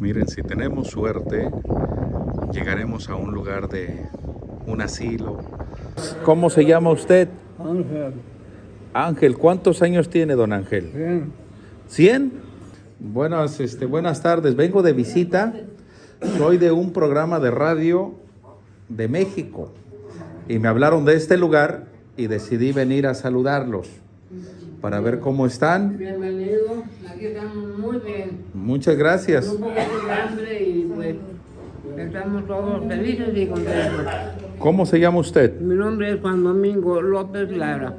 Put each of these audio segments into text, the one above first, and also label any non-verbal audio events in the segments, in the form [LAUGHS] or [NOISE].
Miren, si tenemos suerte, llegaremos a un lugar de un asilo. ¿Cómo se llama usted? Ángel, Ángel, ¿cuántos años tiene don Ángel? bien. ¿100? Buenas, este, buenas tardes, vengo de visita. Soy de un programa de radio de México y me hablaron de este lugar y decidí venir a saludarlos para ver cómo están. Bienvenido, aquí estamos muy bien. Muchas gracias. Un poquito de hambre y pues estamos todos felices y contentos. ¿Cómo se llama usted? Mi nombre es Juan Domingo López Lara.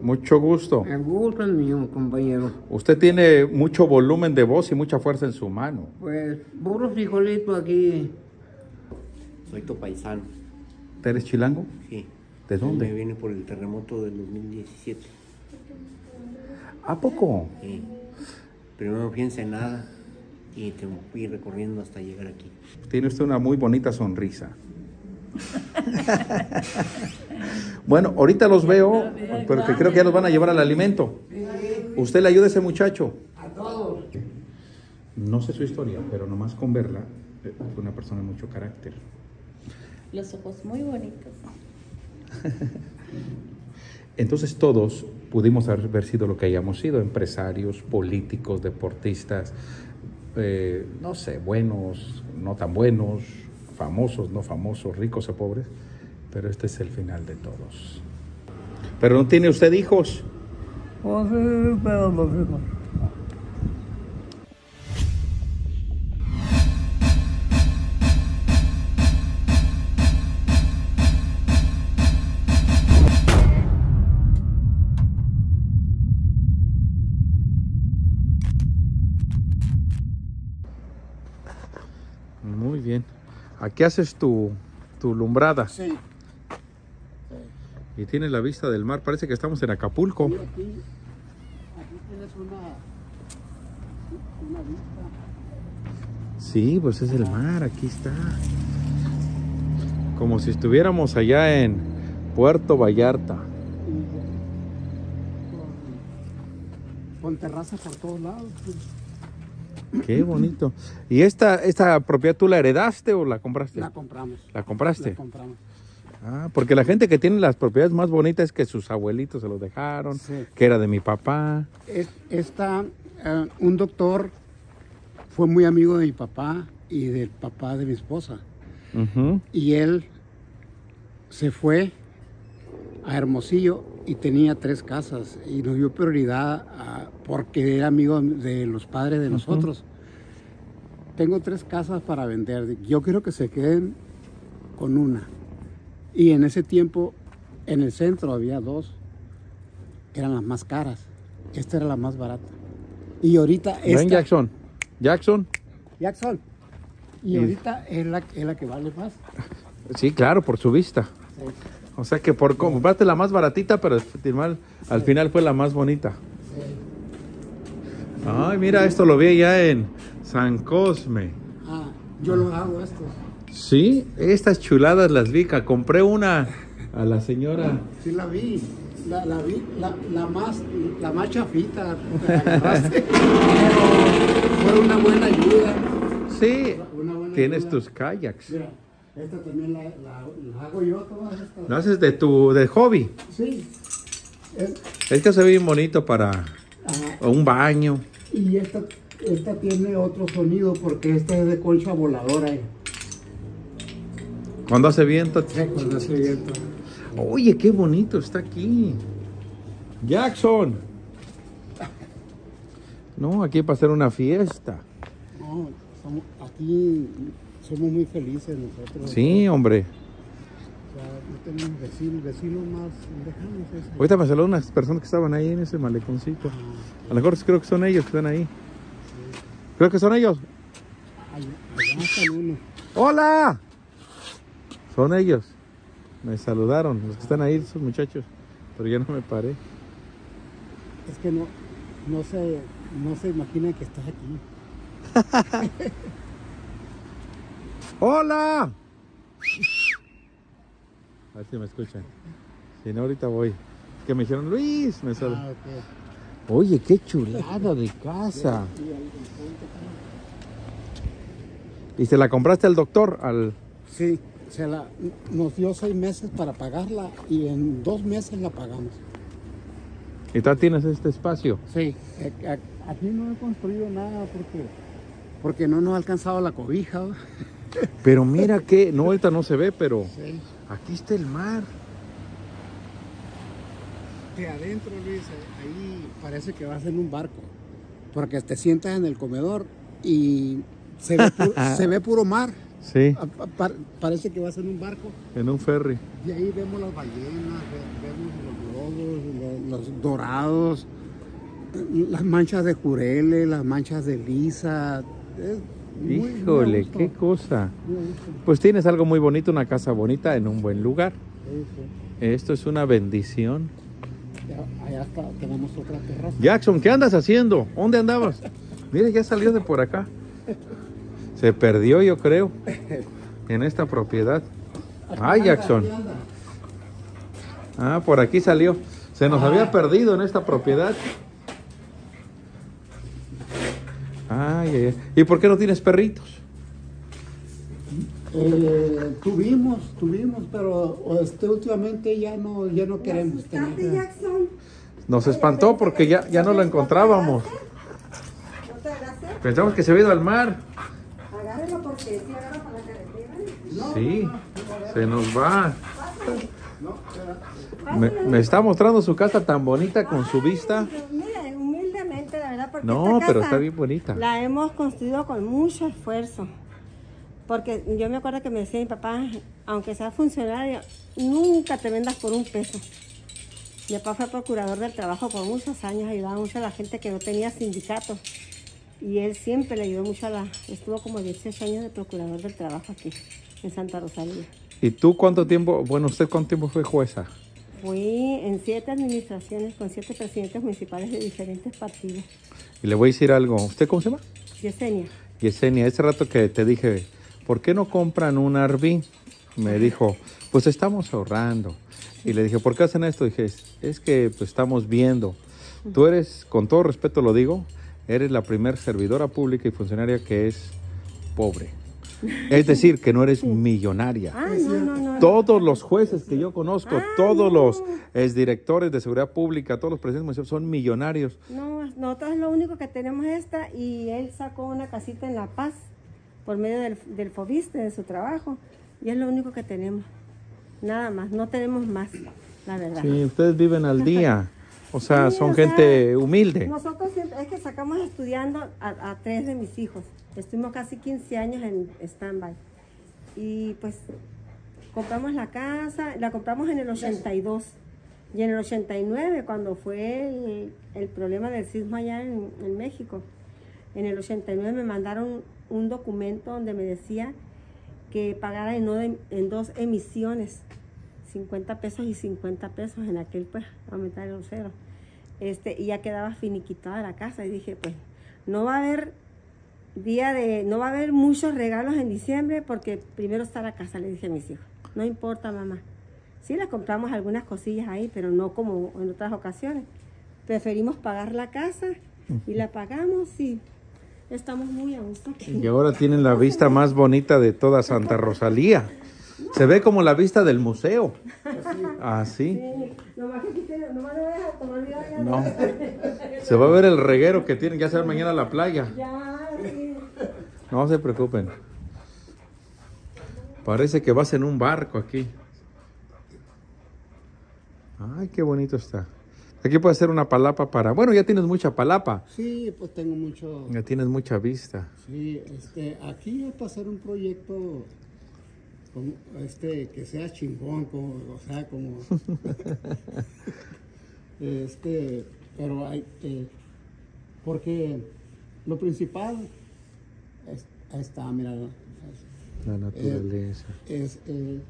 Mucho gusto. El gusto es mío, compañero. Usted tiene mucho volumen de voz y mucha fuerza en su mano. Pues, puro frijolito aquí. Soy tu paisano. ¿Usted eres chilango? Sí. ¿De Me dónde? vine por el terremoto del 2017. ¿A poco? Sí. Primero fui a Ensenada y te fui recorriendo hasta llegar aquí. Tiene usted una muy bonita sonrisa. bueno, ahorita los veo, pero que creo que ya los van a llevar al alimento. ¿Usted le ayuda a ese muchacho? A todos. No sé su historia, pero nomás con verla, eh, fue una persona de mucho carácter. Los ojos muy bonitos. Entonces todos pudimos haber sido lo que hayamos sido, empresarios, políticos, deportistas, eh, no sé, buenos, no tan buenos, famosos, no famosos, ricos o pobres, pero este es el final de todos. Pero no tiene usted hijos. Oh, sí, pero los hijos. Aquí haces tu, tu lumbrada Sí. y tienes la vista del mar. Parece que estamos en Acapulco. Y aquí, aquí tienes una, una vista. Sí, pues es el mar, aquí está. Como si estuviéramos allá en Puerto Vallarta. con, con terraza por todos lados. pues. Qué bonito. ¿Y esta, esta propiedad tú la heredaste o la compraste? La compramos. ¿La compraste? La compramos. Ah, porque la gente que tiene las propiedades más bonitas es que sus abuelitos se los dejaron, Sí. que era de mi papá. Es- Esta, eh, un doctor fue muy amigo de mi papá y del papá de mi esposa. Y él se fue a Hermosillo y tenía tres casas y nos dio prioridad a- porque era amigo de los padres de nosotros. Tengo tres casas para vender. Yo quiero que se queden con una. Y en ese tiempo, en el centro había dos. Eran las más caras. Esta era la más barata. Y ahorita Ven, esta... Jackson. Jackson. Jackson. Y Y- ahorita es la, es la que vale más. Sí, claro, por su vista. Sí. O sea que por compraste la más baratita, pero al final, al final fue la más bonita. Ay, mira, esto lo vi ya en San Cosme. Ah, yo lo hago esto. Sí, estas chuladas las vi. Compré una a la señora. Sí la vi. La, la vi, la, la más, la más chafita. [LAUGHS] Pero fue una buena ayuda. Sí, Una buena tienes ayuda. tus kayaks. Mira, esta también la, la- la hago yo, todas estas. Lo haces de tu de hobby. Sí. Es- Es que se ve bien bonito para ajá. un baño. Y esta, esta tiene otro sonido porque esta es de concha voladora. eh. Cuando hace viento. Sí, cuando hace viento. Oye, qué bonito está aquí. Jackson. No, aquí para hacer una fiesta. No, aquí somos muy felices nosotros. Sí, hombre. O sea, no tenemos vecinos, vecinos más lejanos. ese. Ahorita me saludan unas personas que estaban ahí en ese maleconcito. A lo mejor creo que son ellos que están ahí. Creo que son ellos. Allá, allá está el uno. ¡Hola! Son ellos. Me saludaron, los que están ahí, esos muchachos. Pero ya no me paré. Es que no, no se, no se imagina que estás aquí. [LAUGHS] ¡Hola! A ver si me escuchan. Si no, ahorita voy. Es que me dijeron, Luis, me sal- Ah. Oye, qué chulada de casa. Y al- al frente ¿Y se la compraste al doctor? Al... Sí, se la, nos dio seis meses para pagarla y en dos meses la pagamos. ¿Y tú tienes este espacio? Sí, a- a- aquí no he construido nada porque, porque no nos ha alcanzado la cobija. Pero mira que, no, ahorita no se ve, pero Sí. aquí está el mar. De adentro, Luis, ahí parece que vas en un barco. Porque te sientas en el comedor y se ve puro, [LAUGHS] se ve puro mar. Sí, parece que vas en un barco. en un ferry. Y ahí vemos las ballenas, ve- vemos los globos, los, los dorados, las manchas de jurele, las manchas de lisa. Es muy- Híjole, qué cosa. Pues tienes algo muy bonito, una casa bonita en un buen lugar. Sí, sí. Esto es una bendición. Ya- Allá está, tenemos otra terraza. Jackson, ¿qué andas haciendo? ¿Dónde andabas? Mira, ya salió de por acá. Se perdió, yo creo, en esta propiedad. Ay, Jackson. Ah, por aquí salió. Se nos había perdido en esta propiedad. Ay. ¿Y por qué no tienes perritos? Eh, tuvimos, tuvimos, pero este, últimamente ya no, ya no queremos ¿Asustaste, tener. Jackson? Nos espantó porque ya, ya no lo encontrábamos. Pensamos que se había ido al mar. Agárrelo porque si agarra para la carretera. Sí, se nos va. Me, me está mostrando su casa tan bonita con su vista. Verdad, porque No, esta pero casa está bien bonita. La hemos construido con mucho esfuerzo. Porque yo me acuerdo que me decía mi papá, aunque sea funcionario, nunca te vendas por un peso. Mi papá fue procurador del trabajo por muchos años, ayudaba mucho a la gente que no tenía sindicato. Y él siempre le ayudó mucho a la... Estuvo como 18 años de procurador del trabajo aquí, en Santa Rosalía. ¿Y tú cuánto tiempo, bueno, usted cuánto tiempo fue jueza? Fui en siete administraciones con siete presidentes municipales de diferentes partidos. Y le voy a decir algo. ¿Usted cómo se llama? Yesenia. Yesenia, ese rato que te dije, ¿por qué no compran un RV? Me dijo, pues estamos ahorrando. Y le dije, ¿por qué hacen esto? Dije, "Es- es que pues, estamos viendo. Tú eres, con todo respeto lo digo, eres la primer servidora pública y funcionaria que es pobre. Es decir, que no eres millonaria. Ah, no, no, no. Todos los jueces que yo conozco, todos los directores de seguridad pública, todos los presidentes municipales son millonarios. No, nosotros lo único que tenemos es esta y él sacó una casita en La Paz por medio del, del FOBISTE, de su trabajo. Y es lo único que tenemos. Nada más, no tenemos más, la verdad. Sí, ustedes viven al día. O sea, Sí, son o sea, gente humilde. Nosotros siempre, es que sacamos estudiando a, a tres de mis hijos. Estuvimos casi 15 años en stand-by. Y pues compramos la casa, la compramos en el 82. Y en el 89, cuando fue el, problema del sismo allá en, México, en el 89 me mandaron un documento donde me decía que pagara en, dos emisiones, 50 pesos y 50 pesos en aquel, pues, aumentar el cero. Este, y ya quedaba finiquitada la casa y dije, pues, no va a haber día de, no va a haber muchos regalos en diciembre porque primero está la casa, le dije a mis hijos. No importa, mamá. Sí, le compramos algunas cosillas ahí, pero no como en otras ocasiones. Preferimos pagar la casa y la pagamos y estamos muy a gusto aquí. Y ahora tienen la vista más bonita de toda Santa Rosalía. Se ve como la vista del museo. Así. Ya. No. Se va a ver el reguero que tienen que hacer mañana a la playa. No se preocupen. Parece que vas en un barco aquí. Ay, qué bonito está. Aquí puede ser una palapa para... Bueno, ya tienes mucha palapa. Sí, pues tengo mucho. Ya tienes mucha vista. Sí, este, aquí es para hacer un proyecto como, este, que sea chingón, como, o sea, como. [LAUGHS] este, pero hay. eh, porque lo principal. Es- ahí está, mira. La naturaleza. Es, eh,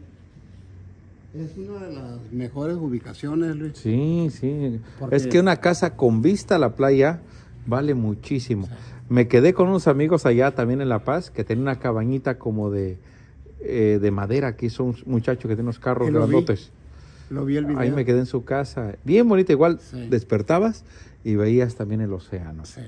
es una de las mejores ubicaciones, Luis. Sí, sí. Porque- Es que una casa con vista a la playa vale muchísimo. Me quedé con unos amigos allá también en La Paz que tenían una cabañita como de, eh, de madera. Aquí son un muchacho que tiene unos carros Que lo vi. grandotes. Lo vi el video. Ahí me quedé en su casa. Bien bonita, igual Sí. despertabas y veías también el océano. Sí.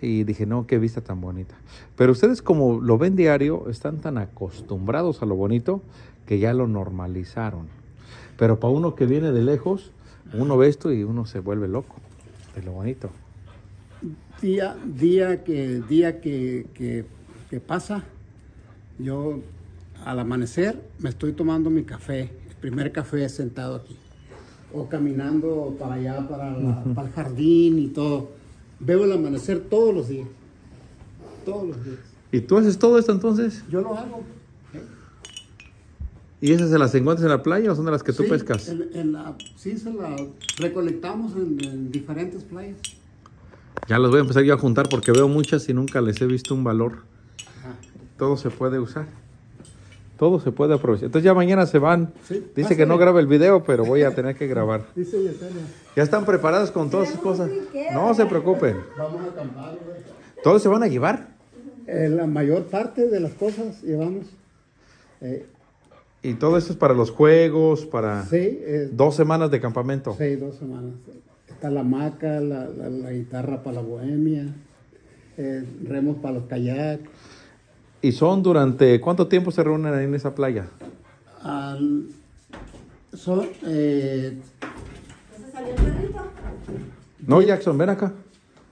Y dije, no, qué vista tan bonita. Pero ustedes como lo ven diario, están tan acostumbrados a lo bonito que ya lo normalizaron. Pero para uno que viene de lejos, uno ve esto y uno se vuelve loco de lo bonito. Día, día que, día que, que- que pasa, yo al amanecer me estoy tomando mi café, el primer café sentado aquí, o caminando para allá, para, la- para el jardín y todo. Veo el amanecer todos los días, todos los días. ¿Y tú haces todo esto entonces? Yo lo hago. ¿Y esas se las encuentras en la playa o son de las que tú Sí, pescas? en- en la- sí, se la recolectamos en, en diferentes playas. Ya las voy a empezar yo a juntar porque veo muchas y nunca les he visto un valor. Ajá. Todo se puede usar. Todo se puede aprovechar. Entonces ya mañana se van. Sí, Dice que no grabe el video, pero voy a tener que grabar. [LAUGHS] Dice Yesenia, Ya están preparadas con todas sus cosas. No se preocupen. vamos a acampar. güey. ¿Todos se van a llevar? Eh, la mayor parte de las cosas llevamos. eh, Y todo esto es para los juegos, para sí, eh, dos semanas de campamento. sí, dos semanas. Está la hamaca, la, la- la guitarra para la bohemia, eh, remos para los kayaks. ¿Y son durante cuánto tiempo se reúnen ahí en esa playa? Al- son, eh, ¿Ese salió el perrito? No, Jackson, ven acá.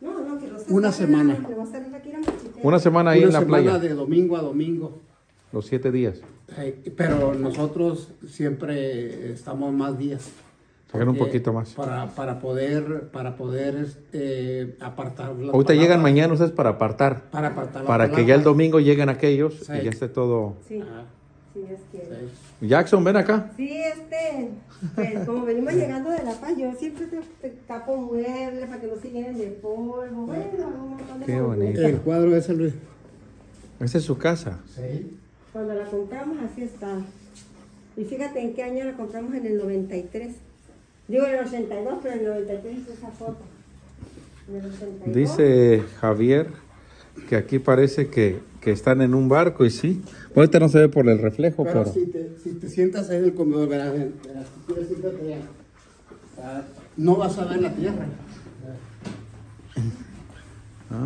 No, no, que no se Una semana. que va a salir aquí la mochitera. Una semana ahí una en la semana playa. de domingo a domingo. Los siete días. Eh, pero nosotros siempre estamos más días. Un poquito más. Para, para poder, para poder este, apartar. las Ahorita llegan mañana ustedes para apartar. Para apartar Para que ya el domingo lleguen aquellos Sí. y ya esté todo. Sí, Ah, sí, es que... sí. Jackson, ven acá. Sí, este, pues, como venimos llegando de La Paz, yo siempre te, te tapo muebles para que no se llenen de polvo. Bueno, un montón de Qué cosas. bonito. El cuadro es el. Esa es su casa. Sí. Cuando la compramos, así está. Y fíjate en qué año la compramos en el 93. Digo en el 82, pero en el 93 es esa foto. En el 82. Dice Javier que aquí parece que, que están en un barco y sí. Ahorita no se ve por el reflejo, Pero pero. si, te, si te sientas ahí en el comedor, verás, verás, si quieres allá. No vas a ver la tierra.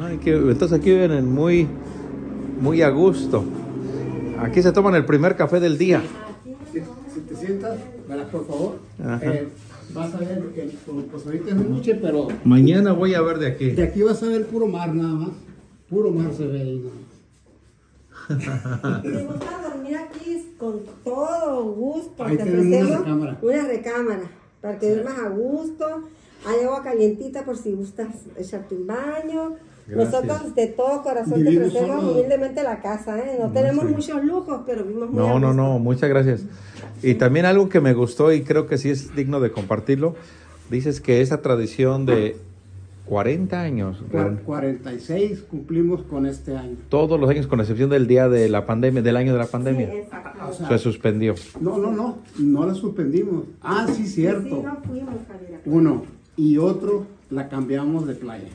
Ay, que, entonces aquí viven muy, muy a gusto. Aquí se toman el primer café del día. Si, si te sientas, verás, por favor. Ajá. eh, vas a ver que pues ahorita es noche, pero Mañana voy a ver de aquí. de aquí vas a ver puro mar nada más. Puro mar se ve ahí. ¿no? Te gusta dormir aquí con todo gusto. Ahí Te una recámara. Una recámara para que duermas a gusto. Hay agua calientita por si gustas echarte un baño. Gracias. Nosotros de todo corazón Vivimos te ofrecemos humildemente la casa. ¿eh? No, tenemos sí. muchos lujos, pero vivimos muy a No, no, gusto. no, muchas gracias. Y también algo que me gustó y creo que sí es digno de compartirlo, dices que esa tradición de 40 años, Cuar- 46 cumplimos con este año. todos los años con excepción del día de la pandemia, del año de la pandemia, exacto. O sea, se suspendió. No, no, no, no la suspendimos. Ah, sí, Sí, cierto. no fuimos, Javier. Uno. Y otro la cambiamos de playa.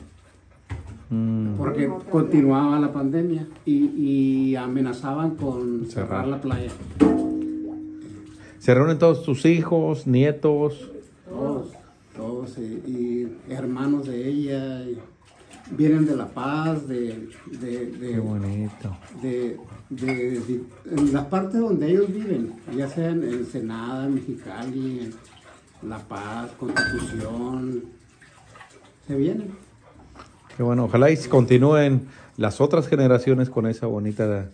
Mm, Porque continuaba la pandemia y, y amenazaban con Cerrar. cerrar la playa. Se reúnen todos tus hijos, nietos. Todos, todos. Y, y hermanos de ella. y vienen de La Paz, de, de, de- Qué bonito. de, de- en las partes donde ellos viven, ya sea en Ensenada, Mexicali, en La Paz, Constitución, se vienen. Qué bueno, ojalá y continúen las otras generaciones con esa bonita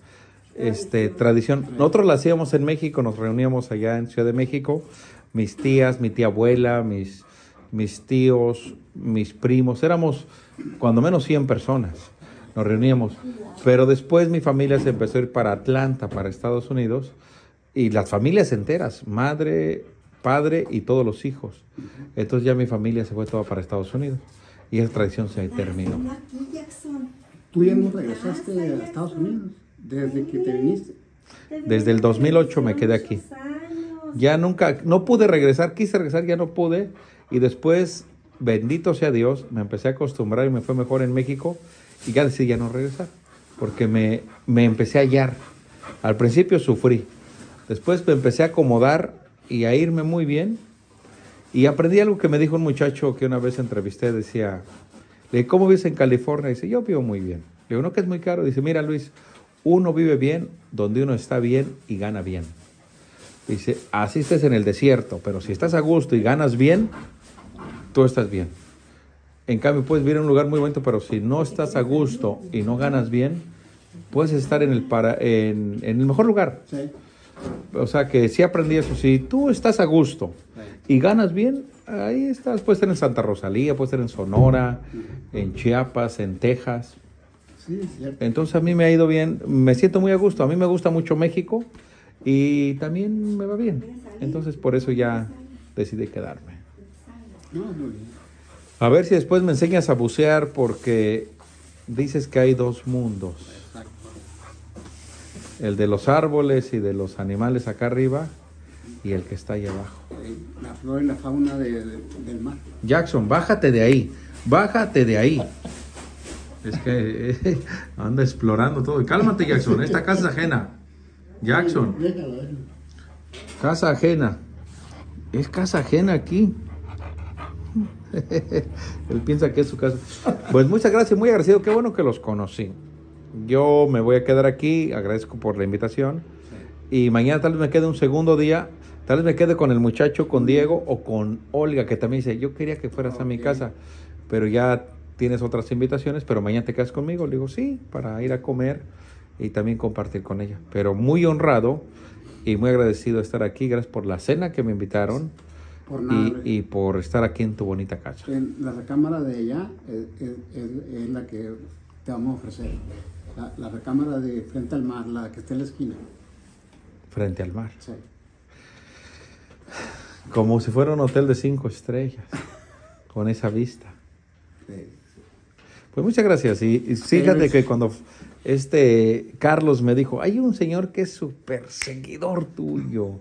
este, tradición. Nosotros la hacíamos en México, nos reuníamos allá en Ciudad de México, mis tías, mi tía abuela, mis, mis tíos, mis primos, éramos cuando menos 100 personas, nos reuníamos. Pero después mi familia se empezó a ir para Atlanta, para Estados Unidos, y las familias enteras, madre, padre y todos los hijos. Entonces ya mi familia se fue toda para Estados Unidos y esa tradición se terminó. Tú ya no regresaste a Estados Unidos desde que te viniste. Desde el 2008 me quedé aquí. Ya nunca, no pude regresar, quise regresar, ya no pude. Y después, bendito sea Dios, me empecé a acostumbrar y me fue mejor en México. Y ya decidí ya no regresar, porque me, me empecé a hallar. Al principio sufrí, después me empecé a acomodar y a irme muy bien. Y aprendí algo que me dijo un muchacho que una vez entrevisté, decía, Le ¿cómo vives en California? Dice, yo vivo muy bien. Le digo, ¿no que es muy caro? Dice, mira Luis, uno vive bien donde uno está bien y gana bien. Dice, así estés en el desierto, pero si estás a gusto y ganas bien, tú estás bien. En cambio, puedes vivir en un lugar muy bonito, pero si no estás a gusto y no ganas bien, puedes estar en el, para, en, en el mejor lugar. Sí. O sea que sí aprendí eso. Si tú estás a gusto y ganas bien, ahí estás. Puedes estar en Santa Rosalía, puedes estar en Sonora, en Chiapas, en Texas. Sí, es cierto. Entonces a mí me ha ido bien, me siento muy a gusto. A mí me gusta mucho México y también me va bien. Entonces por eso ya decidí quedarme. A ver si después me enseñas a bucear porque dices que hay dos mundos. El de los árboles y de los animales acá arriba y el que está ahí abajo. Eh, La flora y la fauna de- de- del mar. Jackson, bájate de ahí, bájate de ahí. Es que eh, [LAUGHS] anda explorando todo. Cálmate, Jackson, esta casa es ajena. Jackson, casa ajena. Es casa ajena aquí. [LAUGHS] Él piensa que es su casa. Pues muchas gracias, muy agradecido. Qué bueno que los conocí. Yo me voy a quedar aquí, agradezco por la invitación. Y mañana tal vez me quede un segundo día. Tal vez me quede con el muchacho, con Diego o con Olga, que también dice, yo quería que fueras a mi casa, pero ya tienes otras invitaciones, pero mañana te quedas conmigo. Le digo, sí, para ir a comer y también compartir con ella. Pero muy honrado y muy agradecido de estar aquí. Gracias por la cena que me invitaron Por nada. y, y por estar aquí en tu bonita casa. La recámara de es- es- es la que te vamos a ofrecer. La, la recámara de frente al mar, la que está en la esquina. frente al mar. Sí. Como si fuera un hotel de cinco estrellas, con esa vista. Sí. Pues muchas gracias. Y, y fíjate que cuando este Carlos me dijo, hay un señor que es súper seguidor tuyo,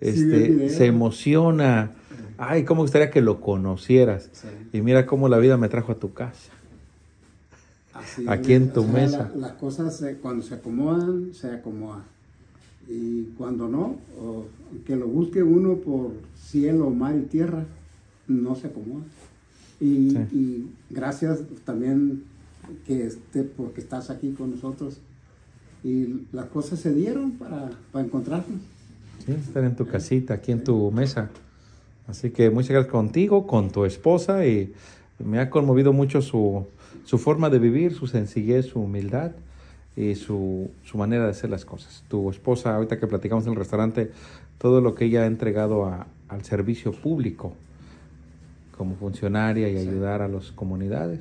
este, se emociona. Ay, cómo gustaría que lo conocieras. Sí. Y mira cómo la vida me trajo a tu casa. Así Aquí es. en tu O sea, mesa. la- las cosas se- cuando se acomodan, se acomodan. Y cuando no, o que lo busque uno por cielo, mar y tierra, no se acomoda. Y, Sí. y gracias también que esté, porque estás aquí con nosotros. Y las cosas se dieron para, para encontrarnos. Sí, estar en tu casita, aquí en tu mesa. Así que muchas gracias contigo, con tu esposa y me ha conmovido mucho su, su forma de vivir, su sencillez, su humildad y su, su manera de hacer las cosas. Tu esposa, ahorita que platicamos en el restaurante, todo lo que ella ha entregado a- al servicio público como funcionaria y ayudar a las comunidades.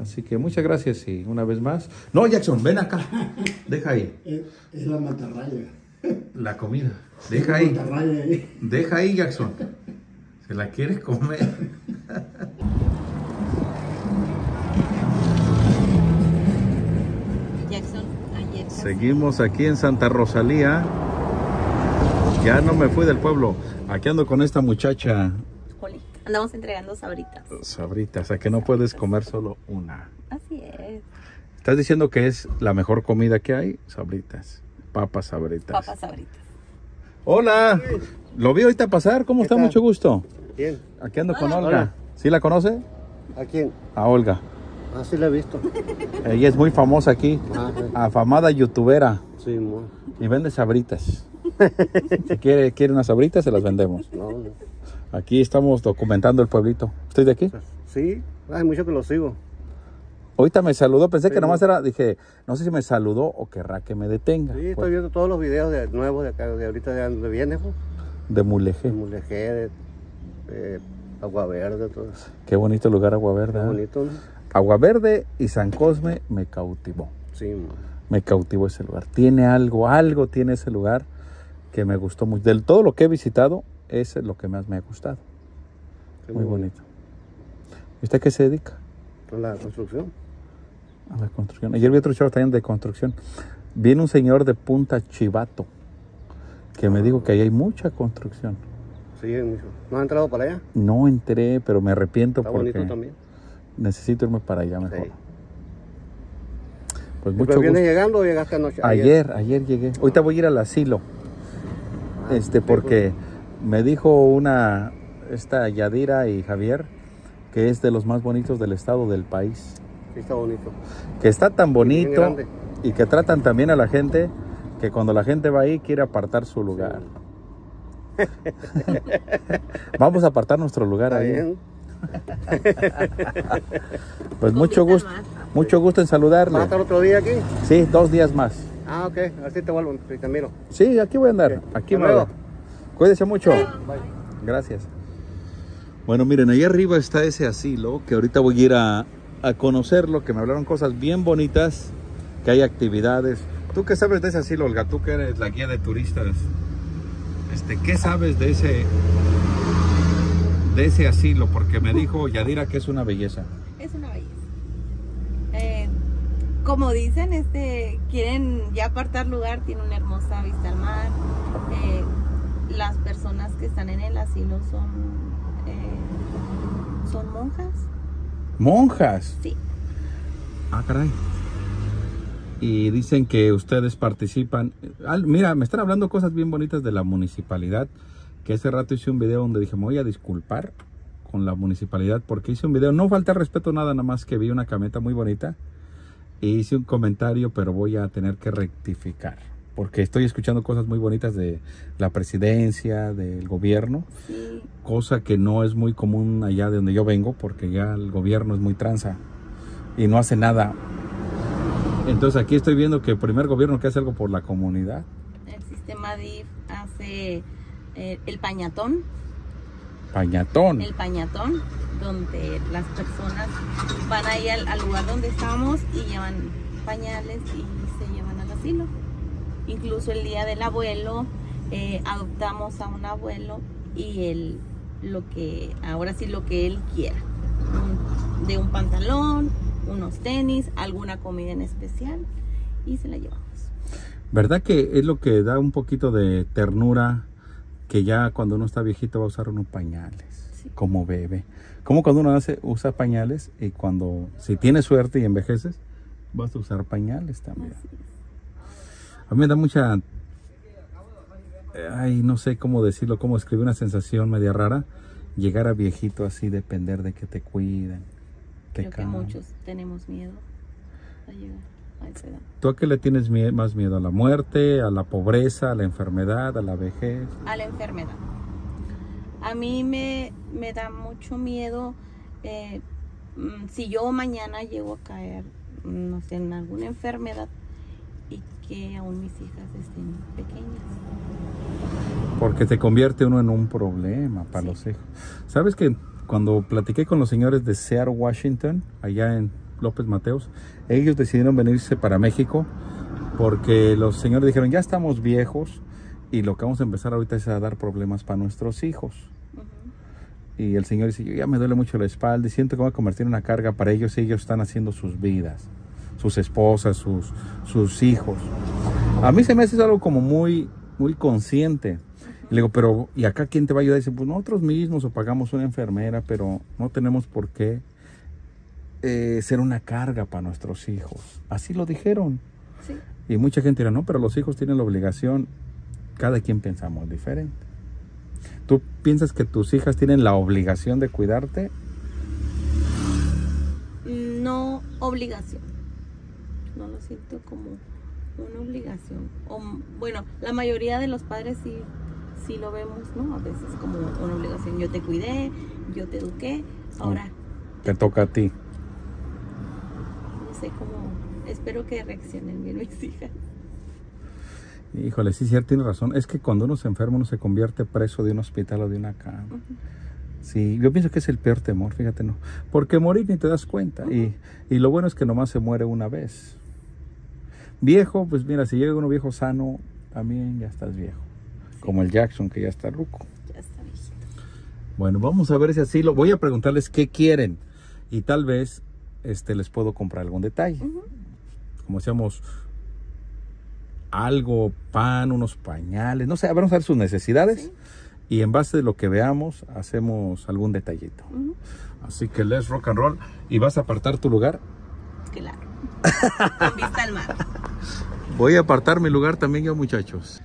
Así que muchas gracias y una vez más. No, Jackson, ven acá. Deja ahí Es, la mantarraya. la comida. Deja ahí. Deja ahí, Jackson. Se la quiere comer. Jackson, ayer Seguimos aquí en Santa Rosalía. Ya no me fui del pueblo. Aquí ando con esta muchacha Andamos entregando sabritas. sabrita, o sea que no puedes comer solo una. Así es. ¿Estás diciendo que es la mejor comida que hay? Sabritas. Papas sabritas. Papas sabritas. Hola. Lo vi ahorita pasar. ¿Cómo está? tal? Mucho gusto. ¿Quién? Aquí ando con. Olga. Hola. ¿Sí la conoce? ¿A quién? A Olga. Así la he visto. Ella es muy famosa aquí. Ah, sí. Afamada youtubera. Sí, mo. Y vende sabritas. si quiere, quiere unas sabritas, se las vendemos. No, no. Aquí estamos documentando el pueblito. ¿Estoy de aquí? Sí, hay mucho que lo sigo. Ahorita me saludó, pensé que Sí. nomás era, dije, no sé si me saludó o querrá que me detenga. Sí, Pues, estoy viendo todos los videos de, nuevos de acá, de ahorita de donde viene, pues. de Mulegé. De Mulegé, de, de Agua Verde, todo eso. Qué bonito lugar Agua Verde. ¿eh? bonito. Agua Verde y San Cosme me cautivó. Sí, mo. Me cautivó ese lugar. Tiene algo, algo tiene ese lugar que me gustó mucho. Del todo lo que he visitado, ese es lo que más me ha gustado. Qué Muy bonito. ¿Y usted a qué se dedica? La construcción. A la construcción. Ayer vi otro show también de construcción. Viene un señor de Punta Chivato que me dijo que ahí hay mucha construcción. Sí, mucho. ¿No has entrado para allá? No entré, pero me arrepiento Está porque bonito también. necesito irme para allá mejor. Sí. Pues ¿Pero mucho vienes gusto. llegando o llegaste anoche? Ayer, ayer llegué. Ahorita voy a ir al asilo. Ah, este, porque me dijo una, esta Yadira y Javier, que es de los más bonitos del estado del país. Sí, está bonito. Que está tan bonito y que tratan también a la gente que cuando la gente va ahí quiere apartar su lugar. [LAUGHS] Vamos a apartar nuestro lugar ahí. bien. [LAUGHS] Pues mucho gusto, mucho gusto en ¿Vas a saludarle. estar otro día aquí? Sí, dos días más. Ah, ok. Así te vuelvo. Te miro. Sí, aquí voy a andar. Ok. Aquí voy a luego. andar. Cuídese mucho. Bye. Gracias. Bueno, miren, ahí arriba está ese asilo que ahorita voy a ir a, a conocerlo, que me hablaron cosas bien bonitas, que hay actividades. ¿Tú qué sabes de ese asilo, Olga? Tú que eres la guía de turistas. Este, ¿Qué sabes de ese, de ese asilo? Porque me dijo Yadira que es una belleza. Es una belleza. Eh, como dicen, este, quieren ya apartar lugar, tiene una hermosa vista al mar. Eh, las personas que están en el asilo son, eh, son monjas. Monjas. Sí. Ah, caray. Y dicen que ustedes participan. Al- mira, me están hablando cosas bien bonitas de la municipalidad. Que hace rato hice un video donde dije, me voy a disculpar con la municipalidad porque hice un video. No falta el respeto nada, nada más que vi una cameta muy bonita. E hice un comentario, pero voy a tener que rectificar. Porque estoy escuchando cosas muy bonitas de la presidencia, del gobierno. Sí, Cosa que no es muy común allá de donde yo vengo, porque ya el gobierno es muy tranza y no hace nada. Entonces aquí estoy viendo que el primer gobierno que hace algo por la comunidad. el sistema DIF hace eh, el pañatón, Pañatón. el pañatón, donde las personas van ahí al, al lugar donde estamos y llevan pañales y se llevan al asilo. Incluso el día del abuelo eh, adoptamos a un abuelo y él lo que ahora sí lo que él quiera Un- de un pantalón unos tenis alguna comida en especial y se la llevamos ¿Verdad que es lo que da un poquito de ternura que ya cuando uno está viejito va a usar unos pañales Sí. como bebé? Como cuando uno nace usa pañales y cuando si tienes suerte y envejeces vas a usar pañales también. Así es. A mí me da mucha, ay, no sé cómo decirlo, cómo escribir una sensación media rara, llegar a viejito así, depender de que te cuiden, te creo que muchos tenemos miedo a llegar a esa edad ¿Tú a qué le tienes más miedo? ¿A la muerte, a la pobreza, a la enfermedad, a la vejez? a la enfermedad. A mí me, me da mucho miedo eh, mm, si yo mañana llego a caer, mm, no sé, en alguna enfermedad que aún mis hijas estén pequeñas. Porque te convierte uno en un problema para Sí. los hijos. ¿Sabes que cuando platiqué con los señores de Seattle, Washington, allá en López Mateos, ellos decidieron venirse para México porque los señores dijeron, ya estamos viejos y lo que vamos a empezar ahorita es a dar problemas para nuestros hijos. Ujú. Y el señor dice, yo ya me duele mucho la espalda y siento que voy a convertir en una carga para ellos y ellos están haciendo sus vidas, sus esposas, sus, sus hijos. A mí se me hace algo como muy, muy consciente. Y le digo, pero ¿y acá quién te va a ayudar? dice, pues nosotros mismos o pagamos una enfermera, pero no tenemos por qué eh, ser una carga para nuestros hijos. Así lo dijeron. Sí. Y mucha gente dirá, no, pero los hijos tienen la obligación. Cada quien pensamos diferente. ¿Tú piensas que tus hijas tienen la obligación de cuidarte? No obligación. No lo siento como una obligación. O, bueno, la mayoría de los padres sí, sí lo vemos, ¿no? A veces como una obligación. Yo te cuidé, yo te eduqué, ahora Te toca a ti. no sé cómo. Espero que reaccionen bien mis hijas. Híjole, sí, cierto, tiene razón. Es que cuando uno se enferma, uno se convierte preso de un hospital o de una cama. Sí, yo pienso que es el peor temor, fíjate, no. Porque morir ni te das cuenta. Y, y lo bueno es que nomás se muere una vez. Viejo, pues mira, si llega uno viejo sano, también ya estás viejo. Como el Jackson, que ya está ruco. Ya está viejito. Bueno, vamos a ver ese asilo. Voy a preguntarles qué quieren. Y tal vez este, les puedo comprar algún detalle. Como decíamos, algo, pan, unos pañales, no sé, vamos a ver sus necesidades. Sí. Y en base de lo que veamos, hacemos algún detallito. Así que let's rock and roll. ¿Y vas a apartar tu lugar? Claro. [LAUGHS] Con vista al mar. Voy a apartar mi lugar también yo, muchachos.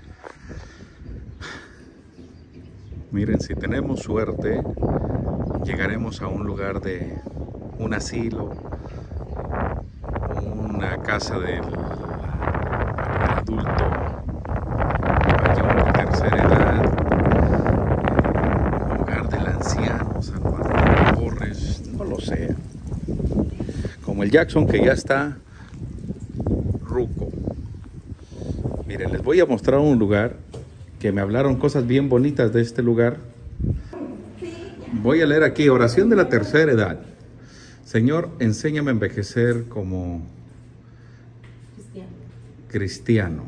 Miren, si tenemos suerte, llegaremos a un lugar de un asilo, una casa del adulto mayor de tercera edad, un hogar del anciano, San Juan Torres, no lo sé. Como el Jackson que ya está ruco. Les voy a mostrar un lugar que me hablaron cosas bien bonitas de este lugar. Voy a leer aquí, oración de la tercera edad. Señor, enséñame a envejecer como cristiano,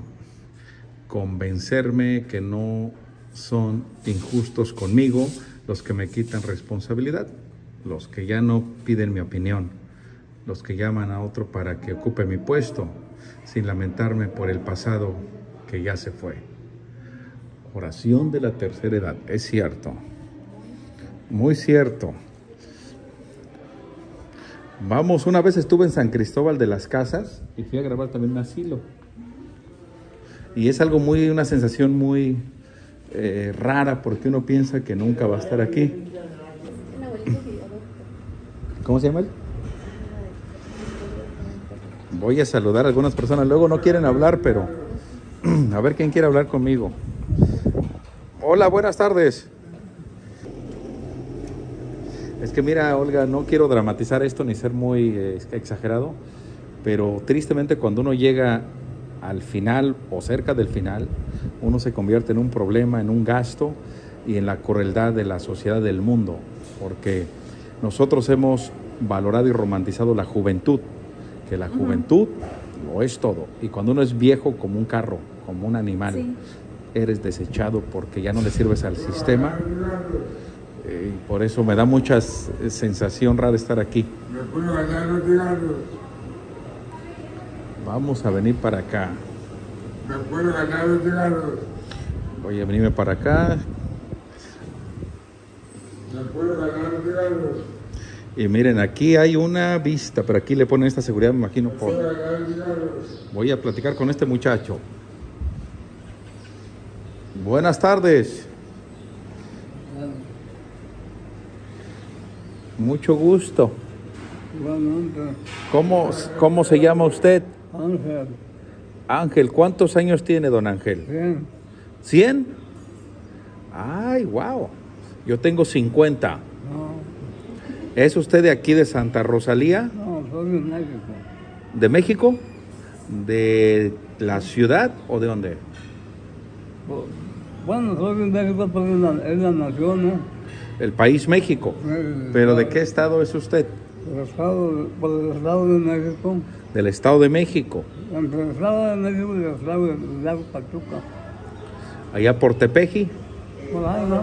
convencerme que no son injustos conmigo los que me quitan responsabilidad, los que ya no piden mi opinión, los que llaman a otro para que ocupe mi puesto, sin lamentarme por el pasado que ya se fue. Oración de la tercera edad, es cierto, muy cierto. Vamos, una vez estuve en San Cristóbal de las Casas y fui a grabar también un asilo. Y es algo muy, una sensación muy eh, rara porque uno piensa que nunca va a estar aquí. ¿Cómo se llama él? Voy a saludar a algunas personas. Luego no quieren hablar, pero [CLEARS THROAT] a ver quién quiere hablar conmigo. Hola, buenas tardes. Es que mira, Olga, no quiero dramatizar esto ni ser muy eh, exagerado, pero tristemente cuando uno llega al final o cerca del final, uno se convierte en un problema, en un gasto y en la crueldad de la sociedad del mundo, porque nosotros hemos valorado y romantizado la juventud, que la juventud lo es todo, y cuando uno es viejo como un carro, como un animal, Sí. eres desechado porque ya no le sirves al sistema. Eh, y por eso me da mucha s- sensación rara estar aquí. ¿Me puedo ganar los cigarros? Vamos a venir para acá. ¿Me puedo ganar los cigarros? Voy a venirme para acá. ¿Me puedo ganar los cigarros? Y miren, aquí hay una vista, pero aquí le ponen esta seguridad, me imagino. Por... Voy a platicar con este muchacho. Buenas tardes. Mucho gusto. ¿Cómo, cómo se llama usted? Ángel, Ángel, ¿cuántos años tiene don Ángel? bien, ¿100? Ay, wow. Yo tengo 50. no, ¿Es usted de aquí de Santa Rosalía, no, soy de México. de México? ¿De la ciudad o de dónde? Bueno, soy de México porque es la, es la nación, ¿no? El país México. El- ¿Pero de qué estado es usted? El estado, por el estado de México, Del estado de México. entre el estado de México y el estado de Lago Pachuca. Allá por Tepeji. Por ahí, ¿no?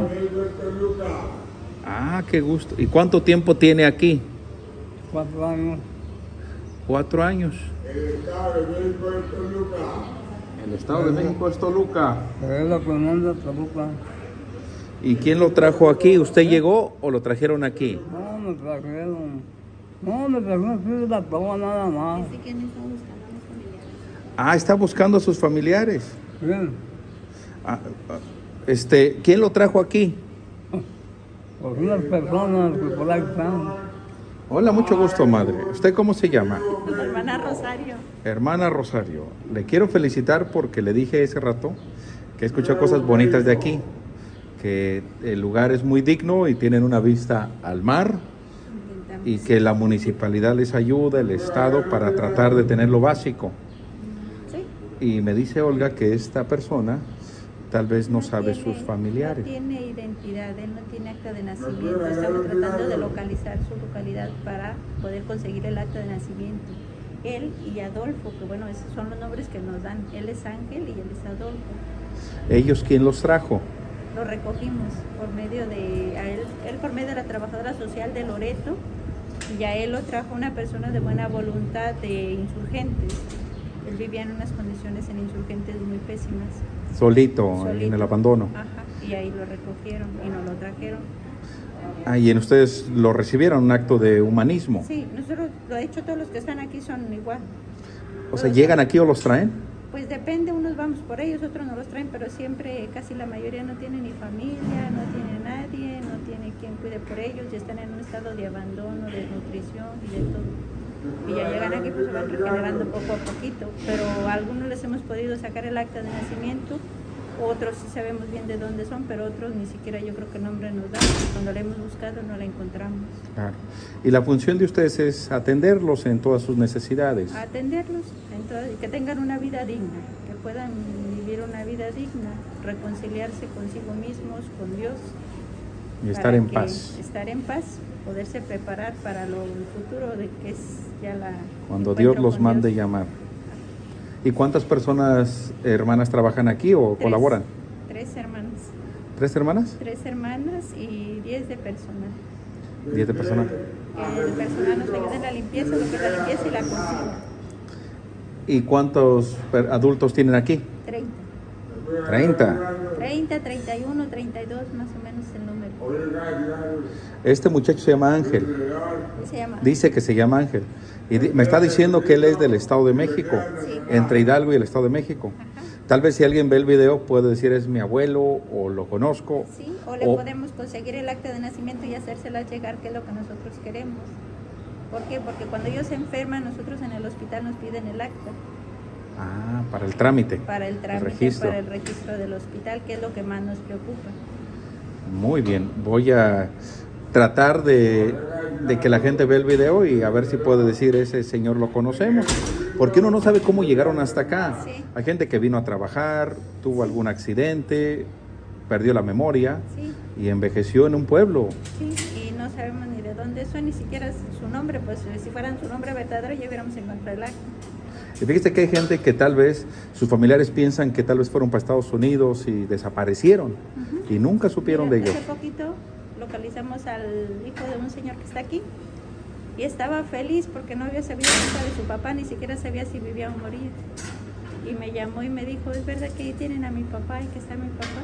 Ah, qué gusto. ¿Y cuánto tiempo tiene aquí? Cuatro años. Cuatro años. El estado de México es Toluca. Es la comanda Toluca. ¿Y quién lo trajo aquí? ¿Usted llegó o lo trajeron aquí? No, me trajeron. No, me trajeron aquí de la toma nada más. Dice que han estado buscando a los familiares. Ah, está buscando a sus familiares. Bien, Ah, ah, este, ¿quién lo trajo aquí? pues unas personas que por ahí están. Hola, mucho gusto, madre. ¿Usted cómo se llama? Hermana Rosario. Hermana Rosario, le quiero felicitar porque le dije ese rato que he escuchado cosas bonitas de aquí, que el lugar es muy digno y tienen una vista al mar y que la municipalidad les ayuda, el Estado, para tratar de tener lo básico. Sí. Y me dice Olga que esta persona tal vez no sabe tiene- sus familiares. No tiene identidad, él no tiene acta de nacimiento. Estamos tratando de localizar su localidad para poder conseguir el acta de nacimiento. Él y Adolfo, que bueno, esos son los nombres que nos dan. Él es Ángel y él es Adolfo. ¿Ellos quién los trajo? Lo recogimos por medio de, a él, él por medio de la trabajadora social de Loreto y a él lo trajo una persona de buena voluntad de insurgentes. Él vivía en unas condiciones en insurgentes muy pésimas. Solito, en solito. el abandono. Ajá, y ahí lo recogieron y nos lo trajeron. Ah, y en ustedes lo recibieron, un acto de humanismo. Sí, nosotros, de hecho, todos los que están aquí son igual. O sea, ¿llegan aquí o los traen? Pues depende, unos vamos por ellos, otros no los traen, pero siempre casi la mayoría no tiene ni familia, no tiene nadie, no tiene quien cuide por ellos y están en un estado de abandono, de nutrición y de todo. Y ya llegan aquí pues se van regenerando poco a poquito, pero a algunos les hemos podido sacar el acta de nacimiento, otros sí sabemos bien de dónde son, pero otros ni siquiera yo creo que nombre nos dan. Cuando la hemos buscado no la encontramos. Claro. Y la función de ustedes es atenderlos en todas sus necesidades. atenderlos, entonces, que tengan una vida digna, que puedan vivir una vida digna, reconciliarse consigo mismos, con Dios. Y estar en paz. Estar en paz, poderse preparar para lo el futuro de que es ya la... Cuando Dios los mande Dios. llamar. ¿Y cuántas personas, hermanas, trabajan aquí o Tres- colaboran? Tres hermanas, ¿Tres hermanas? tres hermanas y diez de personal. ¿Diez de personas? El personal nos ayuda en la limpieza, lo que es la limpieza y la cocina. ¿Y cuántos adultos tienen aquí? 30. 30. 30, 31, 32 más o menos el número. Este muchacho se llama Ángel. ¿Qué se llama? Dice que se llama Ángel. Y me está diciendo que él es del Estado de México, entre Hidalgo y el Estado de México. Tal vez si alguien ve el video puede decir es mi abuelo o lo conozco. Sí, o le o- podemos conseguir el acta de nacimiento y hacérsela llegar, que es lo que nosotros queremos. ¿Por qué? Porque cuando ellos se enferman, nosotros en el hospital nos piden el acta Ah, para el trámite. para el trámite, registro. para el registro del hospital, que es lo que más nos preocupa. Muy bien, voy a tratar de, de que la gente vea el video y a ver si puede decir ese señor lo conocemos. Porque uno no sabe cómo llegaron hasta acá. Sí. Hay gente que vino a trabajar, tuvo algún accidente, perdió la memoria Sí, y envejeció en un pueblo. sí, y no sabemos ni de dónde son, ni siquiera su nombre, pues eh, si fueran su nombre verdadero ya hubiéramos encontrado el acta. Y fíjese que hay gente que tal vez sus familiares piensan que tal vez fueron para Estados Unidos y desaparecieron y nunca supieron de Mira, ellos. Hace poquito localizamos al hijo de un señor que está aquí y estaba feliz porque no había sabido nunca de su papá, ni siquiera sabía si vivía o moría. Y me llamó y me dijo, ¿es verdad que ahí tienen a mi papá y que está mi papá?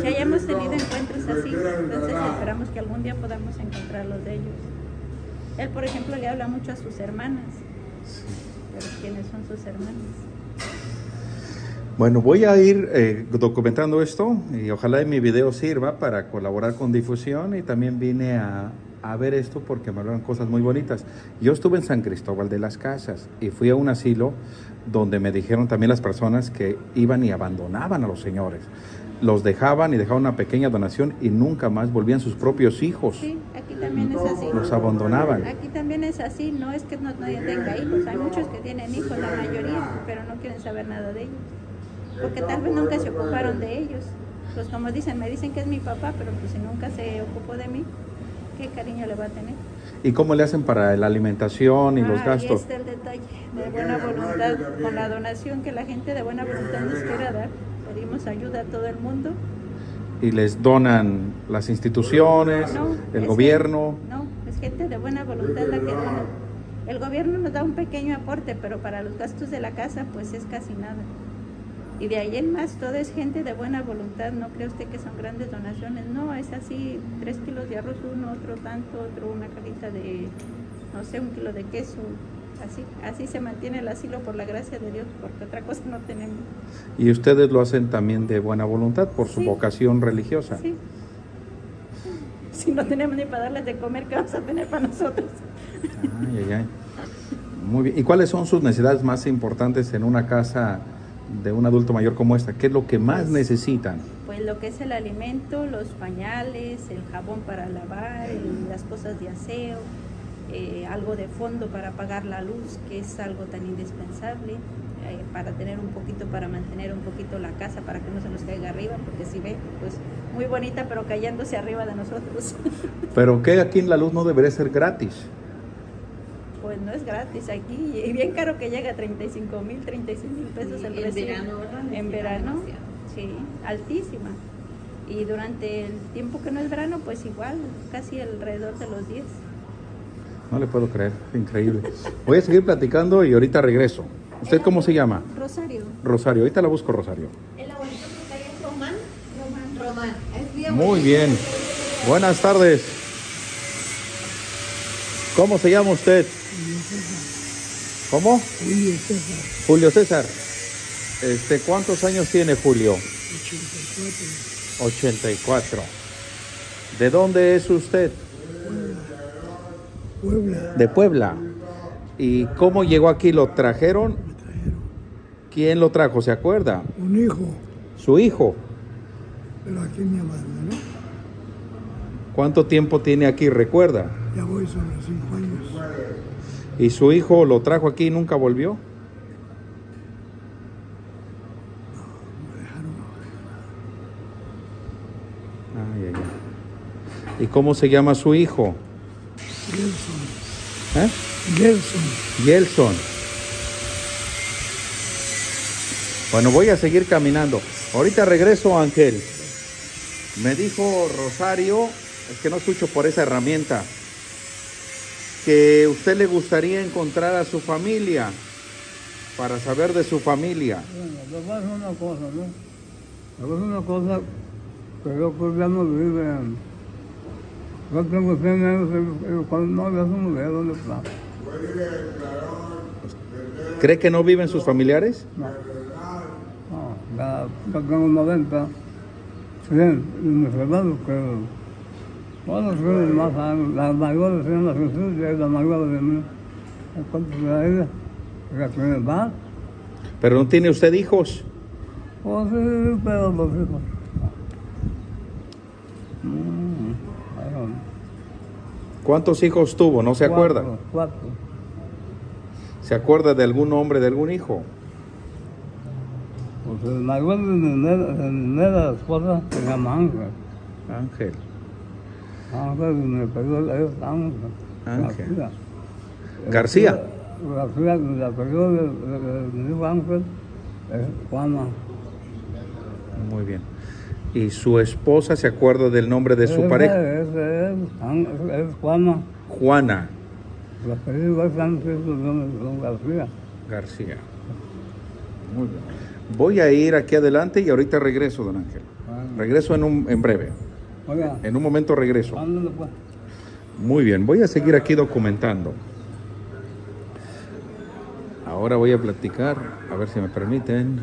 Si hayamos tenido encuentros así, entonces esperamos que algún día podamos encontrarlos de ellos. Él, por ejemplo, le habla mucho a sus hermanas. Pero ¿quiénes son sus hermanas? Bueno, voy a ir eh, documentando esto y ojalá mi video sirva para colaborar con difusión y también vine a, a ver esto porque me hablaron cosas muy bonitas. Yo estuve en San Cristóbal de las Casas y fui a un asilo donde me dijeron también las personas que iban y abandonaban a los señores. Los dejaban y dejaban una pequeña donación y nunca más volvían sus propios hijos. Sí, aquí también es así. Los abandonaban. Aquí también es así, no es que no, nadie tenga hijos, hay muchos que tienen hijos, la mayoría, pero no quieren saber nada de ellos, porque tal vez nunca se ocuparon de ellos. Pues como dicen, me dicen que es mi papá, pero pues si nunca se ocupó de mí, ¿qué cariño le va a tener? ¿Y cómo le hacen para la alimentación y los Ah, gastos? Y este es el detalle, de buena voluntad, con la donación que la gente de buena voluntad nos quiera dar, pedimos ayuda a todo el mundo. ¿Y les donan las instituciones, No, el gobierno? gente- no, es gente de buena voluntad la que dona. El gobierno nos da un pequeño aporte, pero para los gastos de la casa pues es casi nada. Y de ahí en más todo es gente de buena voluntad, no cree usted que son grandes donaciones, no, es así, tres kilos de arroz uno, otro tanto, otro una cajita de, no sé, un kilo de queso, así, así se mantiene el asilo por la gracia de Dios, porque otra cosa no tenemos. Y ustedes lo hacen también de buena voluntad por su Sí. vocación religiosa. Sí. Si no tenemos ni para darles de comer, ¿qué vamos a tener para nosotros? Ay, ay, ay. Muy bien. ¿Y cuáles son sus necesidades más importantes en una casa de un adulto mayor como esta? ¿Qué es lo que más necesitan? Pues lo que es el alimento, los pañales, el jabón para lavar, el- las cosas de aseo, eh, algo de fondo para pagar la luz, que es algo tan indispensable, eh, para tener un poquito, para mantener un poquito la casa, para que no se nos caiga arriba, porque si ve, pues muy bonita, pero cayéndose arriba de nosotros. [LAUGHS] Pero que aquí en la luz no debería ser gratis. Pues no es gratis aquí, y bien caro que llega a 35 mil, 36 mil pesos el Y en verano, ¿verdad? En Necesitan verano, demasiado. sí, altísima. Y durante el tiempo que no es verano, pues igual, casi alrededor de los 10. No le puedo creer. Increíble. Voy a seguir platicando y ahorita regreso. ¿Usted cómo se llama? Rosario. Rosario. Ahorita la busco, Rosario. El abuelito que está ahí es Román. Román. Román. Es mi Muy bien. Buenas tardes. ¿Cómo se llama usted? ¿Cómo? Julio César. Este, ¿Cuántos años tiene Julio? 84. ¿De dónde es usted? Puebla. De Puebla. ¿Y cómo llegó aquí? ¿Lo trajeron? ¿Quién lo trajo? ¿Se acuerda? Un hijo, Su hijo. pero aquí mi ¿no? ¿Cuánto tiempo tiene aquí? ¿Recuerda? Ya voy sobre cinco años. ¿Y su hijo lo trajo aquí y nunca volvió? Ay, ay, ay. ¿Y cómo se llama su hijo? ¿Eh? Gelson. Gelson. Bueno, voy a seguir caminando. Ahorita regreso, Ángel. Me dijo Rosario, es que no escucho por esa herramienta, que usted le gustaría encontrar a su familia para saber de su familia. Bueno, te pasa una cosa, ¿no? Te pasa una cosa que yo pues ya no vive. Yo tengo 100 años cuando no había su mujer, ¿dónde está? ¿Cree que no viven sus familiares? No, ya, ya tengo 90, 100, y mis que, bueno, tienen más años, las mayores tienen la suya y las mayores de mí. ¿Cuántos de ella? ¿Ya tienen más? Pero no tiene usted hijos. Pues sí, pero los hijos. ¿Cuántos hijos tuvo? ¿No se acuerda? Cuatro, cuatro. ¿Se acuerda de algún nombre de algún hijo? Pues el mayor de mi la esposa, se llama Ángel. Ángel. Ángel, y me Ángel. Ángel. García. García. García, y la de mi Ángel, es Juana. Muy bien. ¿Y su esposa se acuerda del nombre de su pareja? Es, Juana. Juana La apellido es García. García. Muy bien. Voy a ir aquí adelante y ahorita regreso, don Ángel. Regreso en, un, en breve. Oiga, En un momento regreso. ándale pues. Muy bien, voy a seguir aquí documentando. Ahora voy a platicar, a ver si me permiten.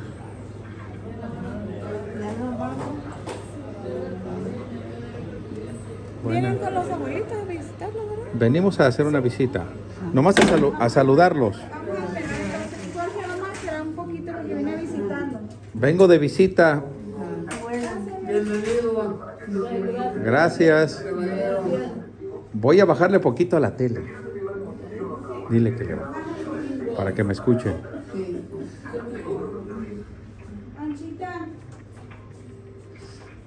Vienen con los abuelitos a visitarlo, ¿verdad? Venimos a hacer una visita. Nomás a, salu- a saludarlos. Vamos a esperar. Jorge, a esperar un poquito porque viene visitando. Vengo de visita. Bienvenido. Gracias. Voy a bajarle poquito a la tele. Dile que le va. Para que me escuchen. Anchita.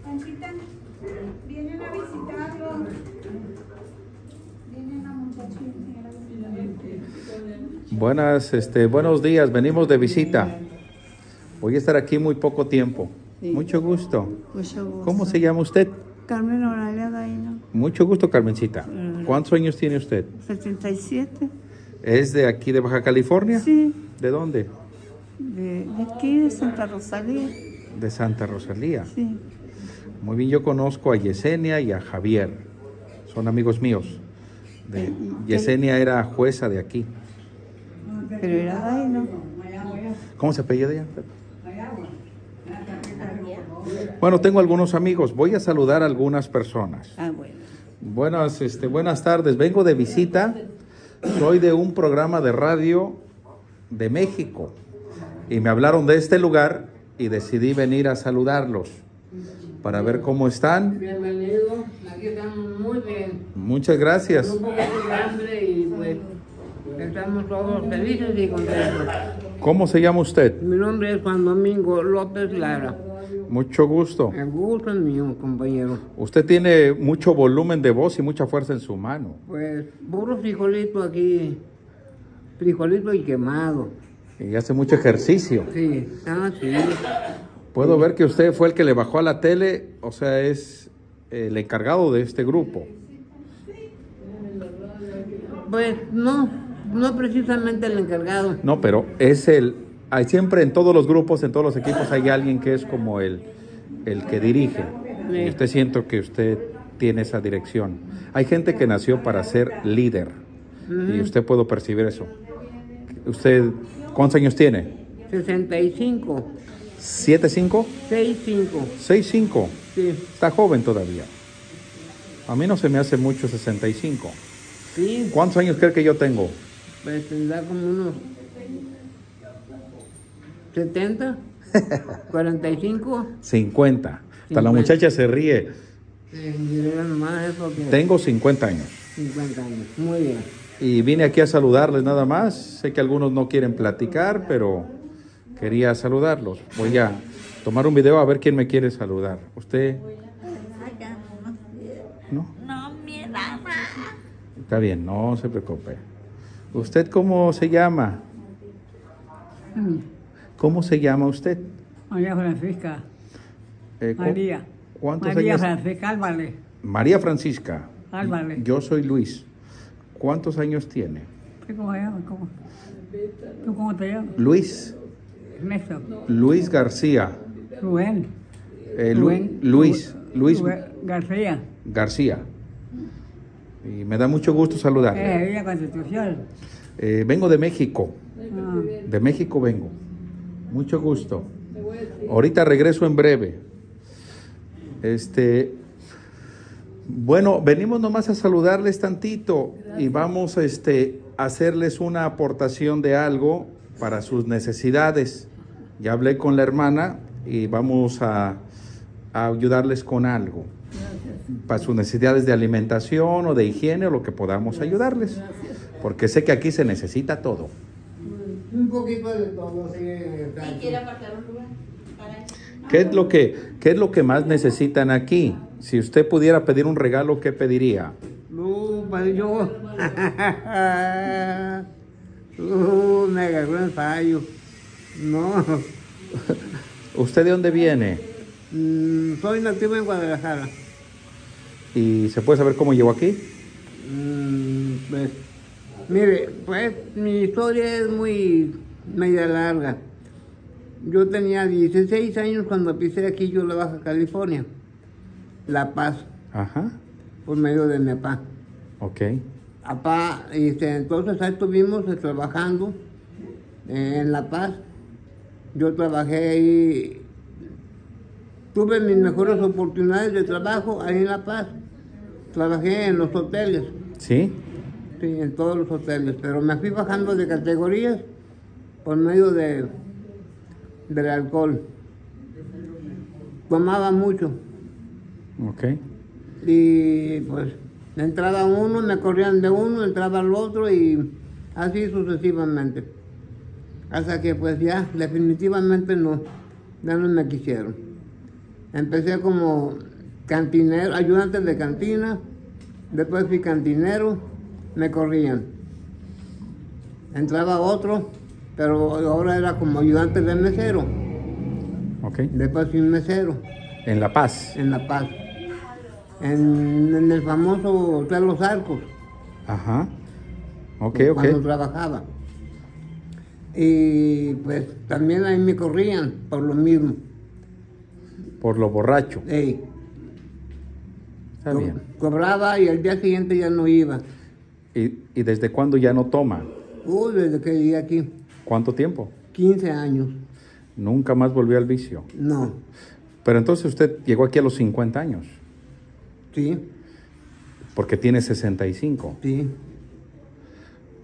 Anchita. Vienen a visitarlo. Vienen la muchachita. Buenas, este, buenos días. Venimos de visita. Voy a estar aquí muy poco tiempo. Mucho gusto. Mucho gusto. ¿Cómo se llama usted? Carmen Oralia Gaino, Mucho gusto, Carmencita. ¿Cuántos años tiene usted? 77. ¿Es de aquí de Baja California? Sí, ¿De dónde? de, de aquí, de Santa Rosalía. De Santa Rosalía. Sí. Muy bien, yo conozco a Yesenia y a Javier. Son amigos míos. De- Yesenia era jueza de aquí. Pero era Gaino. ¿Cómo se apellida ella? Bueno, tengo algunos amigos. Voy a saludar a algunas personas. Ah, bueno. Buenas, este, buenas tardes. Vengo de visita. Soy de un programa de radio de México. Y me hablaron de este lugar y decidí venir a saludarlos para ver cómo están. Bienvenido. Aquí estamos muy bien. Muchas gracias. Un poquito de hambre y pues estamos todos felices y contentos. ¿Cómo se llama usted? Mi nombre es Juan Domingo López Lara. Mucho gusto. El gusto es mío, compañero. Usted tiene mucho volumen de voz y mucha fuerza en su mano. Pues puro frijolito aquí. Frijolito y quemado. Y hace mucho ejercicio. Sí, ah, sí. Puedo ver que usted fue el que le bajó a la tele, o sea, es el encargado de este grupo. Pues no, no precisamente el encargado. No, pero es el... Hay siempre en todos los grupos, en todos los equipos hay alguien que es como el, el que dirige. Y usted siento que usted tiene esa dirección. Hay gente que nació para ser líder y usted puede percibir eso. ¿Usted cuántos años tiene? 65. ¿75? 65. 65. Sí. Está joven todavía. A mí no se me hace mucho 65. Sí. ¿Cuántos años cree que yo tengo? Pues tendrá como unos 70, 45. 50. Hasta la 50. muchacha se ríe. Diré nomás es porque Tengo 50 años. 50 años. Muy bien. Y vine aquí a saludarles nada más. Sé que algunos no quieren platicar, pero quería saludarlos. Voy a tomar un video a ver quién me quiere saludar. ¿Usted? ¿No? No, mi. Está bien, no se preocupe. ¿Usted cómo se llama? ¿Cómo se llama usted? María Francisca. Eh, María. ¿Cuántos María años? Francisca Álvarez. María Francisca. Álvarez. Yo soy Luis. ¿Cuántos años tiene? ¿Qué cómo? ¿Cómo? ¿Tú cómo te llamas? Luis. Ernesto. Luis García. Rubén. Eh, Lu- Rubén. Luis. Luis Rubén García. García. Y me da mucho gusto saludarle. Eh, Villa Constitución. Eh, vengo de México. Ah, De México vengo. Mucho gusto. Ahorita regreso en breve. Este, bueno, venimos nomás a saludarles tantito y vamos este, a hacerles una aportación de algo para sus necesidades. Ya hablé con la hermana y vamos a, a ayudarles con algo para sus necesidades de alimentación o de higiene o lo que podamos ayudarles. Porque sé que aquí se necesita todo. Un poquito de todo, sí. exacto. ¿Quiere apartar un lugar? ¿Qué es lo que, qué es lo que más necesitan aquí? Si usted pudiera pedir un regalo, ¿qué pediría? No, pues yo. [LAUGHS] Uh, me agarró en fallo. No. ¿Usted de dónde viene? Mm, soy nativo en Guadalajara. ¿Y se puede saber cómo llegó aquí? Mm, pues, mire, pues mi historia es muy media larga. Yo tenía 16 años cuando pisé aquí yo la Baja California, La Paz, Ajá, por medio de mi papá. ok. Papá, este, entonces ahí estuvimos eh, trabajando eh, en La Paz. Yo trabajé ahí, tuve mis mejores oportunidades de trabajo ahí en La Paz. Trabajé en los hoteles, ¿Sí? Sí, en todos los hoteles, pero me fui bajando de categorías por medio de, del alcohol. Tomaba mucho. Ok. Y pues entraba uno, me corrían de uno, entraba el otro y así sucesivamente. Hasta que pues ya definitivamente no, ya no me quisieron. Empecé como cantinero, ayudante de cantina, después fui cantinero, me corrían. Entraba otro, pero ahora era como ayudante de mesero, Ok. después fui mesero En La Paz. en La Paz, en, en el famoso Hotel Los Arcos, Ajá. Ok, cuando ok. trabajaba. Y pues también ahí me corrían por lo mismo. Por lo borracho. Ey, Está bien. cobraba y al día siguiente ya no iba. ¿Y, y desde cuándo ya no toma? Uy, desde que llegué aquí, ¿Cuánto tiempo? 15 años. Nunca más volvió al vicio. No, Pero entonces usted llegó aquí a los 50 años, sí, porque tiene 65. sí,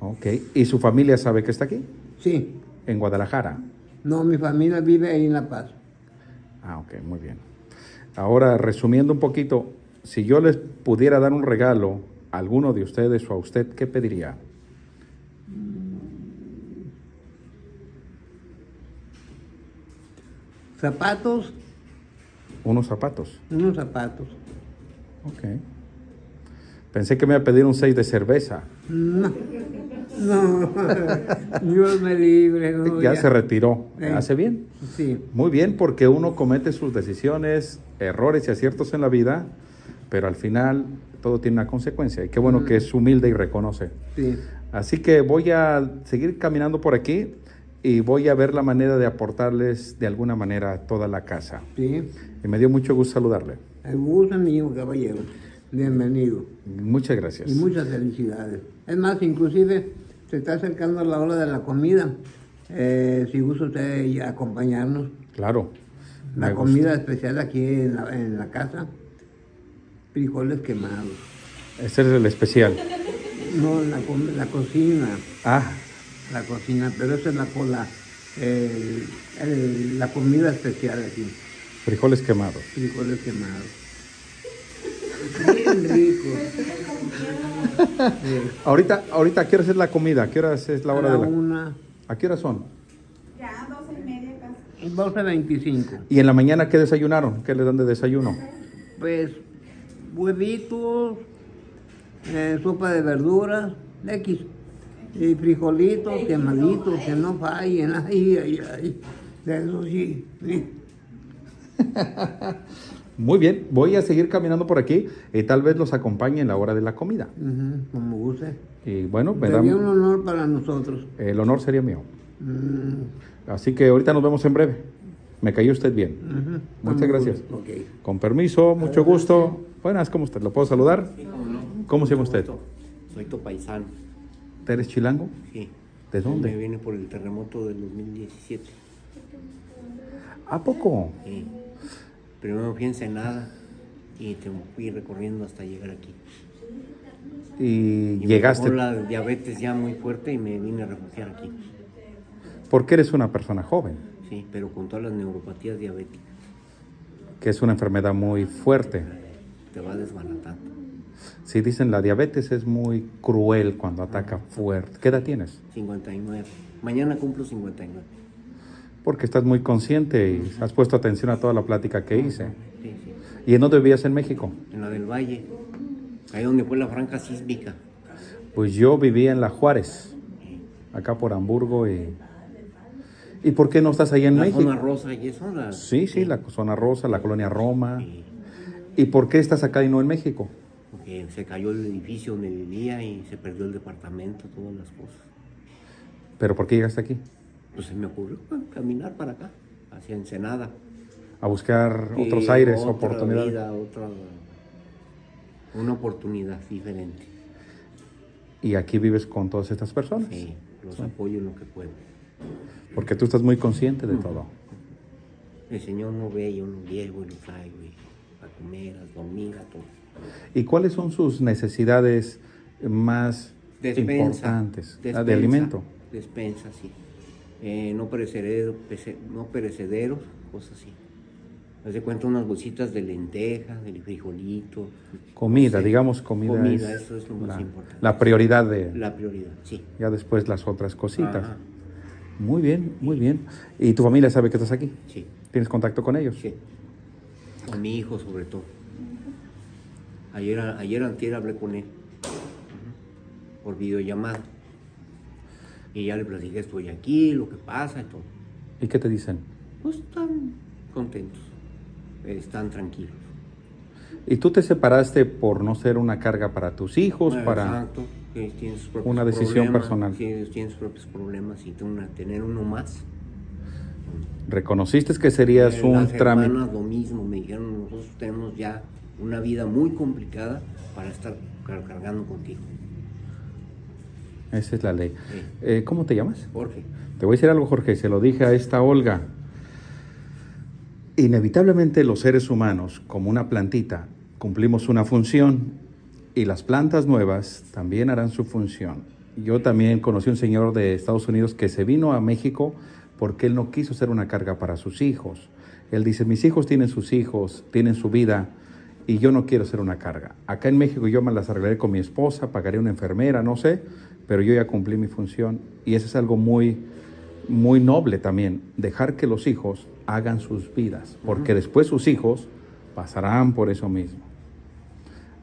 Ok. ¿Y su familia sabe que está aquí? sí. En Guadalajara. No, mi familia vive ahí en La Paz. Ah, ok, muy bien. Ahora, resumiendo un poquito, si yo les pudiera dar un regalo alguno de ustedes o a usted, ¿qué pediría? Zapatos, Unos zapatos. unos zapatos. Ok. Pensé que me iba a pedir un 6 de cerveza. No, no, Dios me libre. no, ya, se retiró. Sí. ¿Hace bien? Sí, Muy bien, porque uno comete sus decisiones, errores y aciertos en la vida, pero al final todo tiene una consecuencia. Y qué bueno que es humilde y reconoce. sí. Así que voy a seguir caminando por aquí y voy a ver la manera de aportarles de alguna manera toda la casa. Sí, Y me dio mucho gusto saludarle. el gusto mío, caballero. Bienvenido. Muchas gracias. Y muchas felicidades. Es más, inclusive se está acercando la hora de la comida. eh, si gusta usted acompañarnos. Claro. La comida especial aquí en la, en la casa, frijoles quemados. Ese es el especial. No, la, la cocina, Ah, la cocina, pero esa es la cola, el- el- la comida especial aquí, frijoles quemados. frijoles quemados. Bien rico. Sí. Ahorita, ahorita, ¿a qué hora es la comida? ¿A qué hora es la hora A de la la...? una, ¿A qué hora son? 12.25. ¿Y en la mañana qué desayunaron? ¿Qué le dan de desayuno? Pues huevitos, eh, sopa de verduras, X, y frijolitos quemaditos, que no fallen, [LAUGHS] ay, ay, ay, de eso sí, sí. [LAUGHS] Muy bien, voy a seguir caminando por aquí y tal vez los acompañe en la hora de la comida. Como guste. Y bueno, me da- Sería un honor para nosotros. el honor sería mío. Mm, Así que ahorita nos vemos en breve. Me cayó usted bien. Muchas gracias. Con permiso, mucho gusto. Buenas, ¿cómo usted? ¿Lo puedo saludar? Sí, cómo no. ¿Cómo se llama usted? Soy tu paisano. ¿Usted eres chilango? Sí. ¿De Me dónde? viene por el terremoto del 2017. ¿A poco? Sí. Primero fui a Ensenada y te fui recorriendo hasta llegar aquí. Y Y llegaste. Me pegó la diabetes ya muy fuerte y me vine a refugiar aquí. Porque eres una persona joven, Sí, pero con todas las neuropatías diabéticas. que es una enfermedad muy fuerte. Te va desbaratando. Si dicen la diabetes es muy cruel cuando ataca fuerte. ¿Qué edad tienes? 59. Mañana cumplo 59. Porque estás muy consciente y has puesto atención a toda la plática que hice. Sí, sí. ¿Y en dónde vivías en México? En la del Valle. Ahí donde fue la franca sísmica. Pues yo vivía en La Juárez, acá por Hamburgo y... ¿Y por qué no estás ahí en la México? zona rosa y eso. La, Sí, sí, la zona rosa, la colonia Roma. Sí, ¿Y por qué estás acá y no en México? porque se cayó el edificio donde vivía y se perdió el departamento, todas las cosas. ¿Pero por qué llegaste aquí? Pues se me ocurrió caminar para acá, hacia Ensenada. A buscar Sí, otros aires, otra oportunidades. vida, otra, una oportunidad diferente. Y aquí vives con todas estas personas. Sí, los apoyo en lo que puedo. Porque tú estás muy consciente de todo. El Señor no ve, yo lo llevo y lo traigo y a comer, a dormir, a todo. ¿Y cuáles son sus necesidades más Despensa. importantes? Ah, despensa, de alimento. Despensa, sí. Eh, no, perecederos, no perecederos, cosas así. De cuenta unas bolsitas de lentejas, de frijolito. Comida, no sé. digamos comida. Comida, es eso es lo más la, importante. la prioridad de... La prioridad, sí. Ya después las otras cositas. Ajá. Muy bien, muy bien. ¿Y tu familia sabe que estás aquí? Sí, ¿Tienes contacto con ellos? sí. Con mi hijo sobre todo. Ayer, ayer antier hablé con él. Por videollamada. Y ya le platiqué, estoy aquí, lo que pasa y todo. ¿Y qué te dicen? Pues están contentos. Están tranquilos. ¿Y tú te separaste por no ser una carga para tus hijos, Bueno, para... Exacto, tienen sus propios una decisión personal. ellos tienen sus propios problemas y tener uno más. Reconociste que serías Eh, un trámite... lo mismo, me dijeron, nosotros tenemos ya una vida muy complicada para estar car- cargando contigo. Esa es la ley. Sí. Eh, ¿Cómo te llamas? Jorge, Te voy a decir algo, Jorge, se lo dije a esta Olga. Inevitablemente los seres humanos, como una plantita, cumplimos una función y las plantas nuevas también harán su función. Yo también conocí un señor de Estados Unidos que se vino a México porque él no quiso ser una carga para sus hijos. Él dice, mis hijos tienen sus hijos, tienen su vida y yo no quiero ser una carga. Acá en México yo me las arreglaré con mi esposa, pagaré una enfermera, no sé, pero yo ya cumplí mi función y eso es algo muy, muy noble también, dejar que los hijos hagan sus vidas, porque después sus hijos pasarán por eso mismo.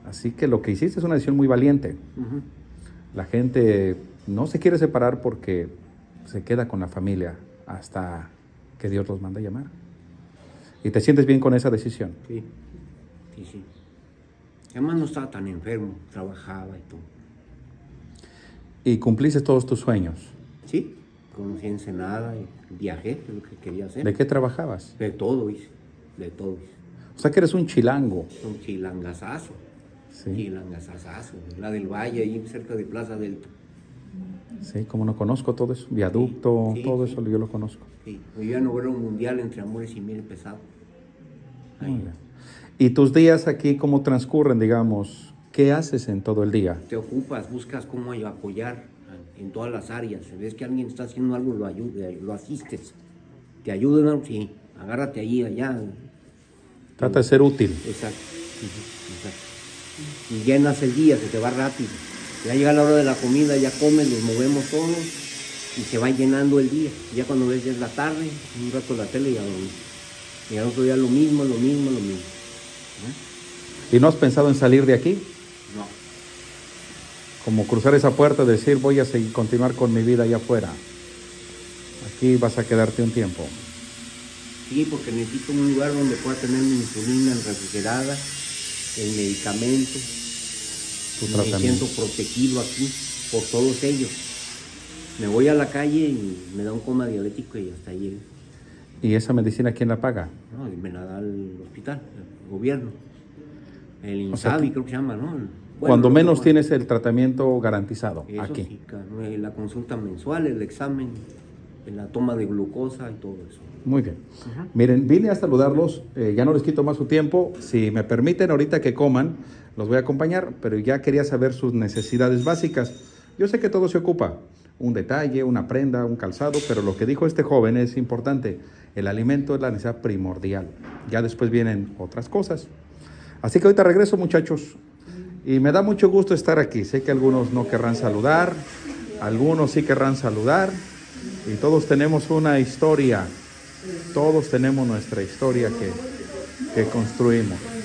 Así que lo que hiciste es una decisión muy valiente. La gente no se quiere separar porque se queda con la familia hasta que Dios los manda a llamar. ¿Y te sientes bien con esa decisión? sí, sí, sí. Además no estaba tan enfermo, trabajaba y todo. Y cumpliste todos tus sueños. Sí, conocí Ensenada y viajé, lo que quería hacer. ¿De qué trabajabas? De todo hice, de todo hice. O sea que eres un chilango. Un chilangazazo, Sí. chilangazazazo. La del Valle, ahí cerca de Plaza Delta. Sí, como no conozco todo eso, viaducto, Sí, todo sí. eso yo lo conozco. Sí, yo ya no veo un mundial entre amores y miel pesado. Ahí. ¿Y tus días aquí cómo transcurren, digamos? ¿Qué haces en todo el día? Te ocupas, buscas cómo apoyar en todas las áreas. Si ves que alguien está haciendo algo, lo ayuda, lo asistes. Te ayudan, sí, agárrate ahí, allá. Trata de ser útil. Exacto. exacto. Y llenas el día, se te va rápido. Ya llega la hora de la comida, ya comes, nos movemos todos y se va llenando el día. Ya cuando ves ya es la tarde, un rato la tele y a dormir. Y al otro día lo mismo, lo mismo, lo mismo. ¿Y no has pensado en salir de aquí? No. Como cruzar esa puerta y decir voy a seguir, continuar con mi vida allá afuera. Aquí vas a quedarte un tiempo. Sí, porque necesito un lugar donde pueda tener mi insulina refrigerada, el medicamento. Me siento protegido aquí por todos ellos. Me voy a la calle y me da un coma diabético y hasta ahí. ¿Y esa medicina quién la paga? ¿no? Me la da el hospital, el gobierno. El O sea, INSABI creo que se llama, ¿no? Cuando menos no, tienes el tratamiento garantizado Eso aquí. sí, la consulta mensual, el examen, la toma de glucosa y todo eso. Muy bien. Miren, vine a saludarlos, eh, ya no les quito más su tiempo. Si me permiten ahorita que coman, los voy a acompañar, pero ya quería saber sus necesidades básicas. Yo sé que todo se ocupa, un detalle, una prenda, un calzado, pero lo que dijo este joven es importante. El alimento es la necesidad primordial. Ya después vienen otras cosas. Así que ahorita regreso, muchachos. Y me da mucho gusto estar aquí. Sé que algunos no querrán saludar, algunos sí querrán saludar. Y todos tenemos una historia. Todos tenemos nuestra historia que, que construimos.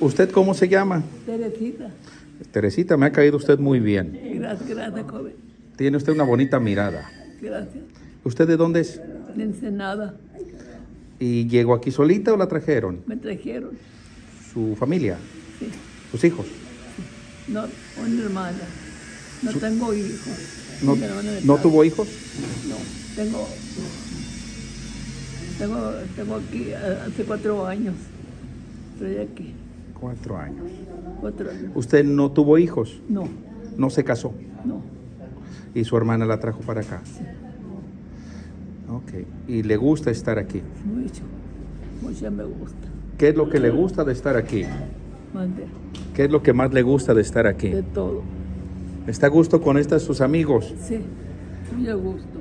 ¿Usted cómo se llama? Teresita. Teresita, me ha caído usted muy bien. Gracias, gracias, joven. Tiene usted una bonita mirada. Gracias. ¿Usted de dónde es? De Ensenada. ¿Y llegó aquí solita o la trajeron? Me trajeron. ¿Su familia? Sí. ¿Sus hijos? No, una hermana. No tengo hijos. ¿No, ¿no tuvo hijos? No, tengo. Tengo, tengo aquí eh, hace cuatro años. Estoy aquí. Cuatro años. Cuatro años. ¿Usted no tuvo hijos? No, ¿No se casó? no. ¿Y su hermana la trajo para acá? Ok. ¿Y le gusta estar aquí? Mucho. Mucho me gusta. ¿Qué es lo que le gusta de estar aquí? Mande. ¿Qué es lo que más le gusta de estar aquí? De todo. ¿Está a gusto con estas sus amigos? Sí. Muy a gusto.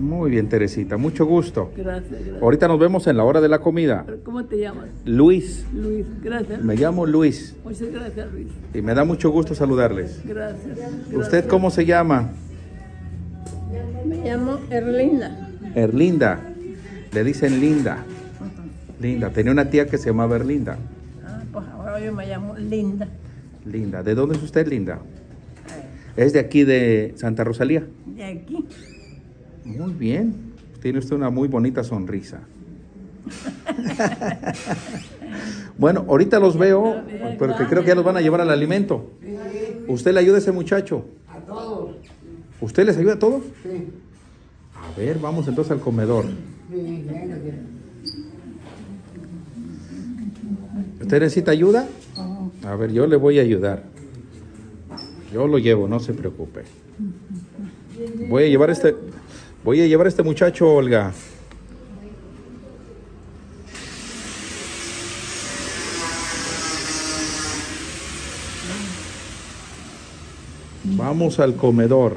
Muy bien, Teresita. Mucho gusto. Gracias, gracias. Ahorita nos vemos en la hora de la comida. ¿Cómo te llamas? Luis. Luis. Gracias. Me llamo Luis Muchas gracias, Luis. y me da mucho gusto saludarles. Gracias. ¿Usted cómo se llama? Me llamo Erlinda. Erlinda. Le dicen Linda. Linda. Tenía una tía que se llamaba Erlinda. Ah, pues ahora yo me llamo Linda. Linda. ¿De dónde es usted, Linda? Es de aquí de Santa Rosalía. De aquí. Muy bien. Tiene usted una muy bonita sonrisa. bueno, ahorita los veo, porque creo que ya los van a llevar al alimento. ¿Usted le ayuda a ese muchacho? A todos. ¿Usted les ayuda a todos? Sí. A ver, vamos entonces al comedor. ¿Usted necesita ayuda? A ver, yo le voy a ayudar. Yo lo llevo, no se preocupe. Voy a llevar este, voy a llevar este muchacho, Olga. Vamos al comedor.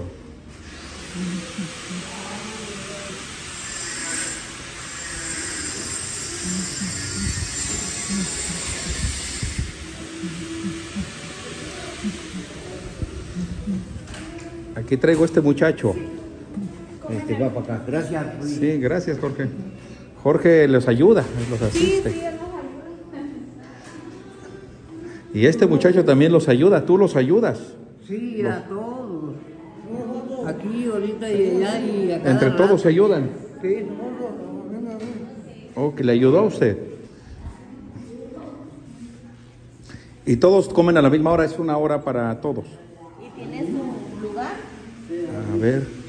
Aquí traigo este muchacho. Este va para acá. Gracias. Luis. Sí, gracias, Jorge. Jorge los ayuda, los asiste. Y este muchacho también los ayuda, tú los ayudas. Sí, a todos. Aquí, ahorita y allá y acá. Entre todos se ayudan. Sí, Oh, que le ayudó a usted. Y todos comen a la misma hora, es una hora para todos. ¿Y tiene su lugar? A ver.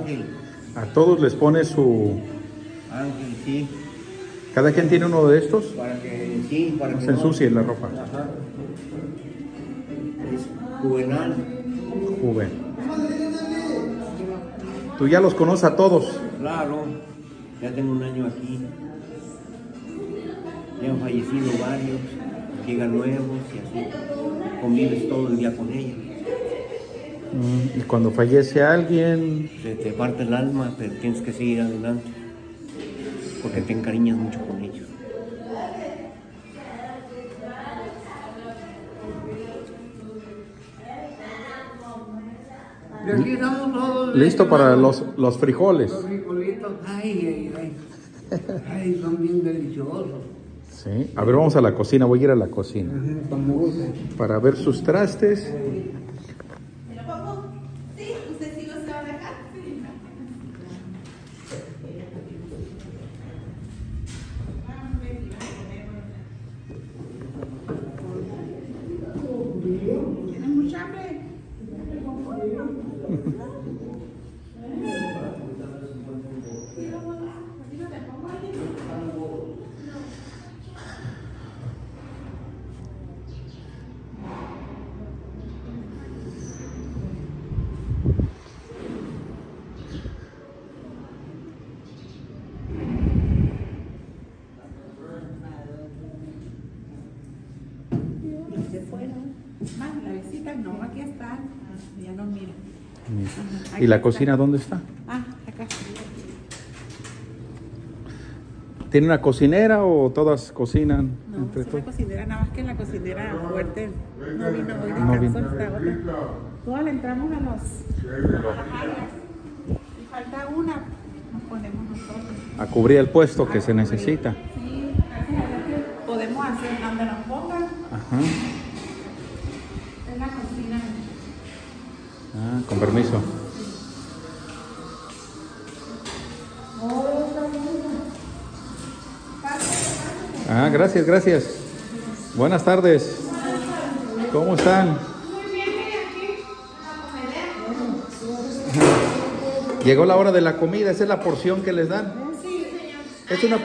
Ángel, A todos les pone su... Ángel, sí. Cada quien tiene uno de estos. Para que, sí, para No que se ensucie la ropa. Ajá. Es Juvenal. Juven. Tú ya los conoces a todos. Claro, ya tengo un año aquí. Ya han fallecido varios, llegan nuevos y así. Convives todo el día con ellos. Mm, Y cuando fallece alguien, Se te parte el alma, pero tienes que seguir adelante. Porque te encariñas mucho con ellos. Listo para los, los frijoles. Los frijolitos, ay, ay, ay. Ay, son bien deliciosos. Sí. A ver, vamos a la cocina. Voy a ir a la cocina. Para ver sus trastes. Sí, usted sí los va a dejar. ¿Tienen mucha hambre? Se fueron. Más, la visita, no, aquí están. Ah, Ya no miran. ¿Y la cocina dónde está? Ah, acá. ¿Tiene una cocinera o todas cocinan No, entre es una cocinera, nada más que la cocinera fuerte no vino hoy de No vino. está otra. Todas le entramos a los. Y falta una, nos ponemos nosotros. A cubrir el puesto que se necesita. Sí, gracias, gracias. Buenas tardes. ¿Cómo están? Llegó la hora de la comida, esa es la porción que les dan. Sí, señor. Es una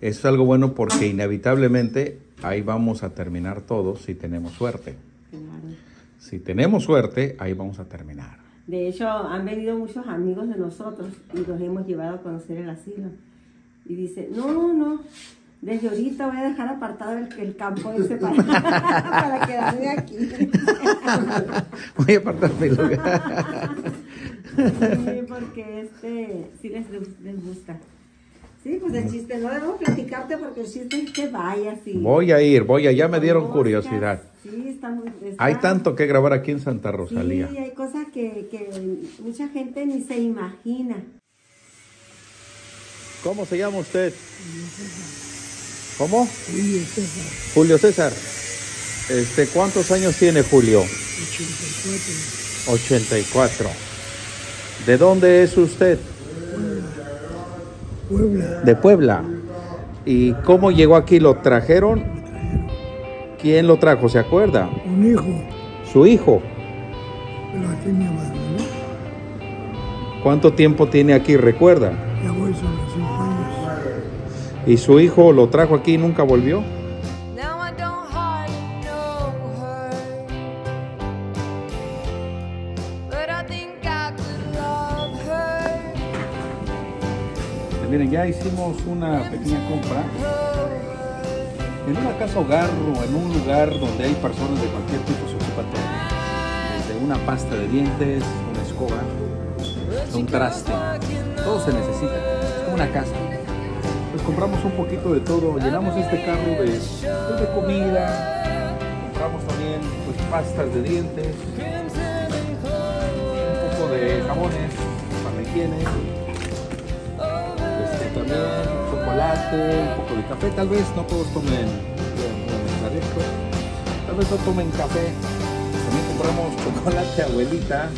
es algo bueno porque inevitablemente ahí vamos a terminar todos si tenemos suerte. Si tenemos suerte, ahí vamos a terminar. De hecho, han venido muchos amigos de nosotros y los hemos llevado a conocer el asilo. Y dice, no, no, desde ahorita voy a dejar apartado el, el campo ese para, [LAUGHS] para quedarme aquí. [LAUGHS] Voy a apartar mi lugar. Sí, porque este, sí les, les gusta. Sí, pues el chiste, no debemos platicarte porque el chiste es que vayas y... Voy a ir, voy a, ya me dieron curiosidad. Sí, está muy... está- Hay tanto que grabar aquí en Santa Rosalía. Sí, hay cosas que, que mucha gente ni se imagina. ¿Cómo se llama usted? ¿Cómo? Julio César. Este, ¿cuántos años tiene Julio? 84. ¿De dónde es usted? Puebla. De Puebla. ¿Y cómo llegó aquí? ¿Lo trajeron? ¿Quién lo trajo? ¿Se acuerda? Un hijo, Su hijo. pero aquí mi abandonó. ¿Cuánto tiempo tiene aquí? ¿Recuerda? Ya voy sobre cinco años. ¿Y su hijo lo trajo aquí y nunca volvió? Miren, ya hicimos una pequeña compra en una casa hogar o en un lugar donde hay personas de cualquier tipo se ocupa todo. Desde una pasta de dientes, una escoba, un traste, todo se necesita. Es como una casa. Pues compramos un poquito de todo, llenamos este carro de, pues, comida, compramos también pues, pastas de dientes, un poco de jabones para higiene, este, también chocolate, un poco de café. Tal vez no todos tomen. Tal vez no tomen café. También compramos chocolate abuelita,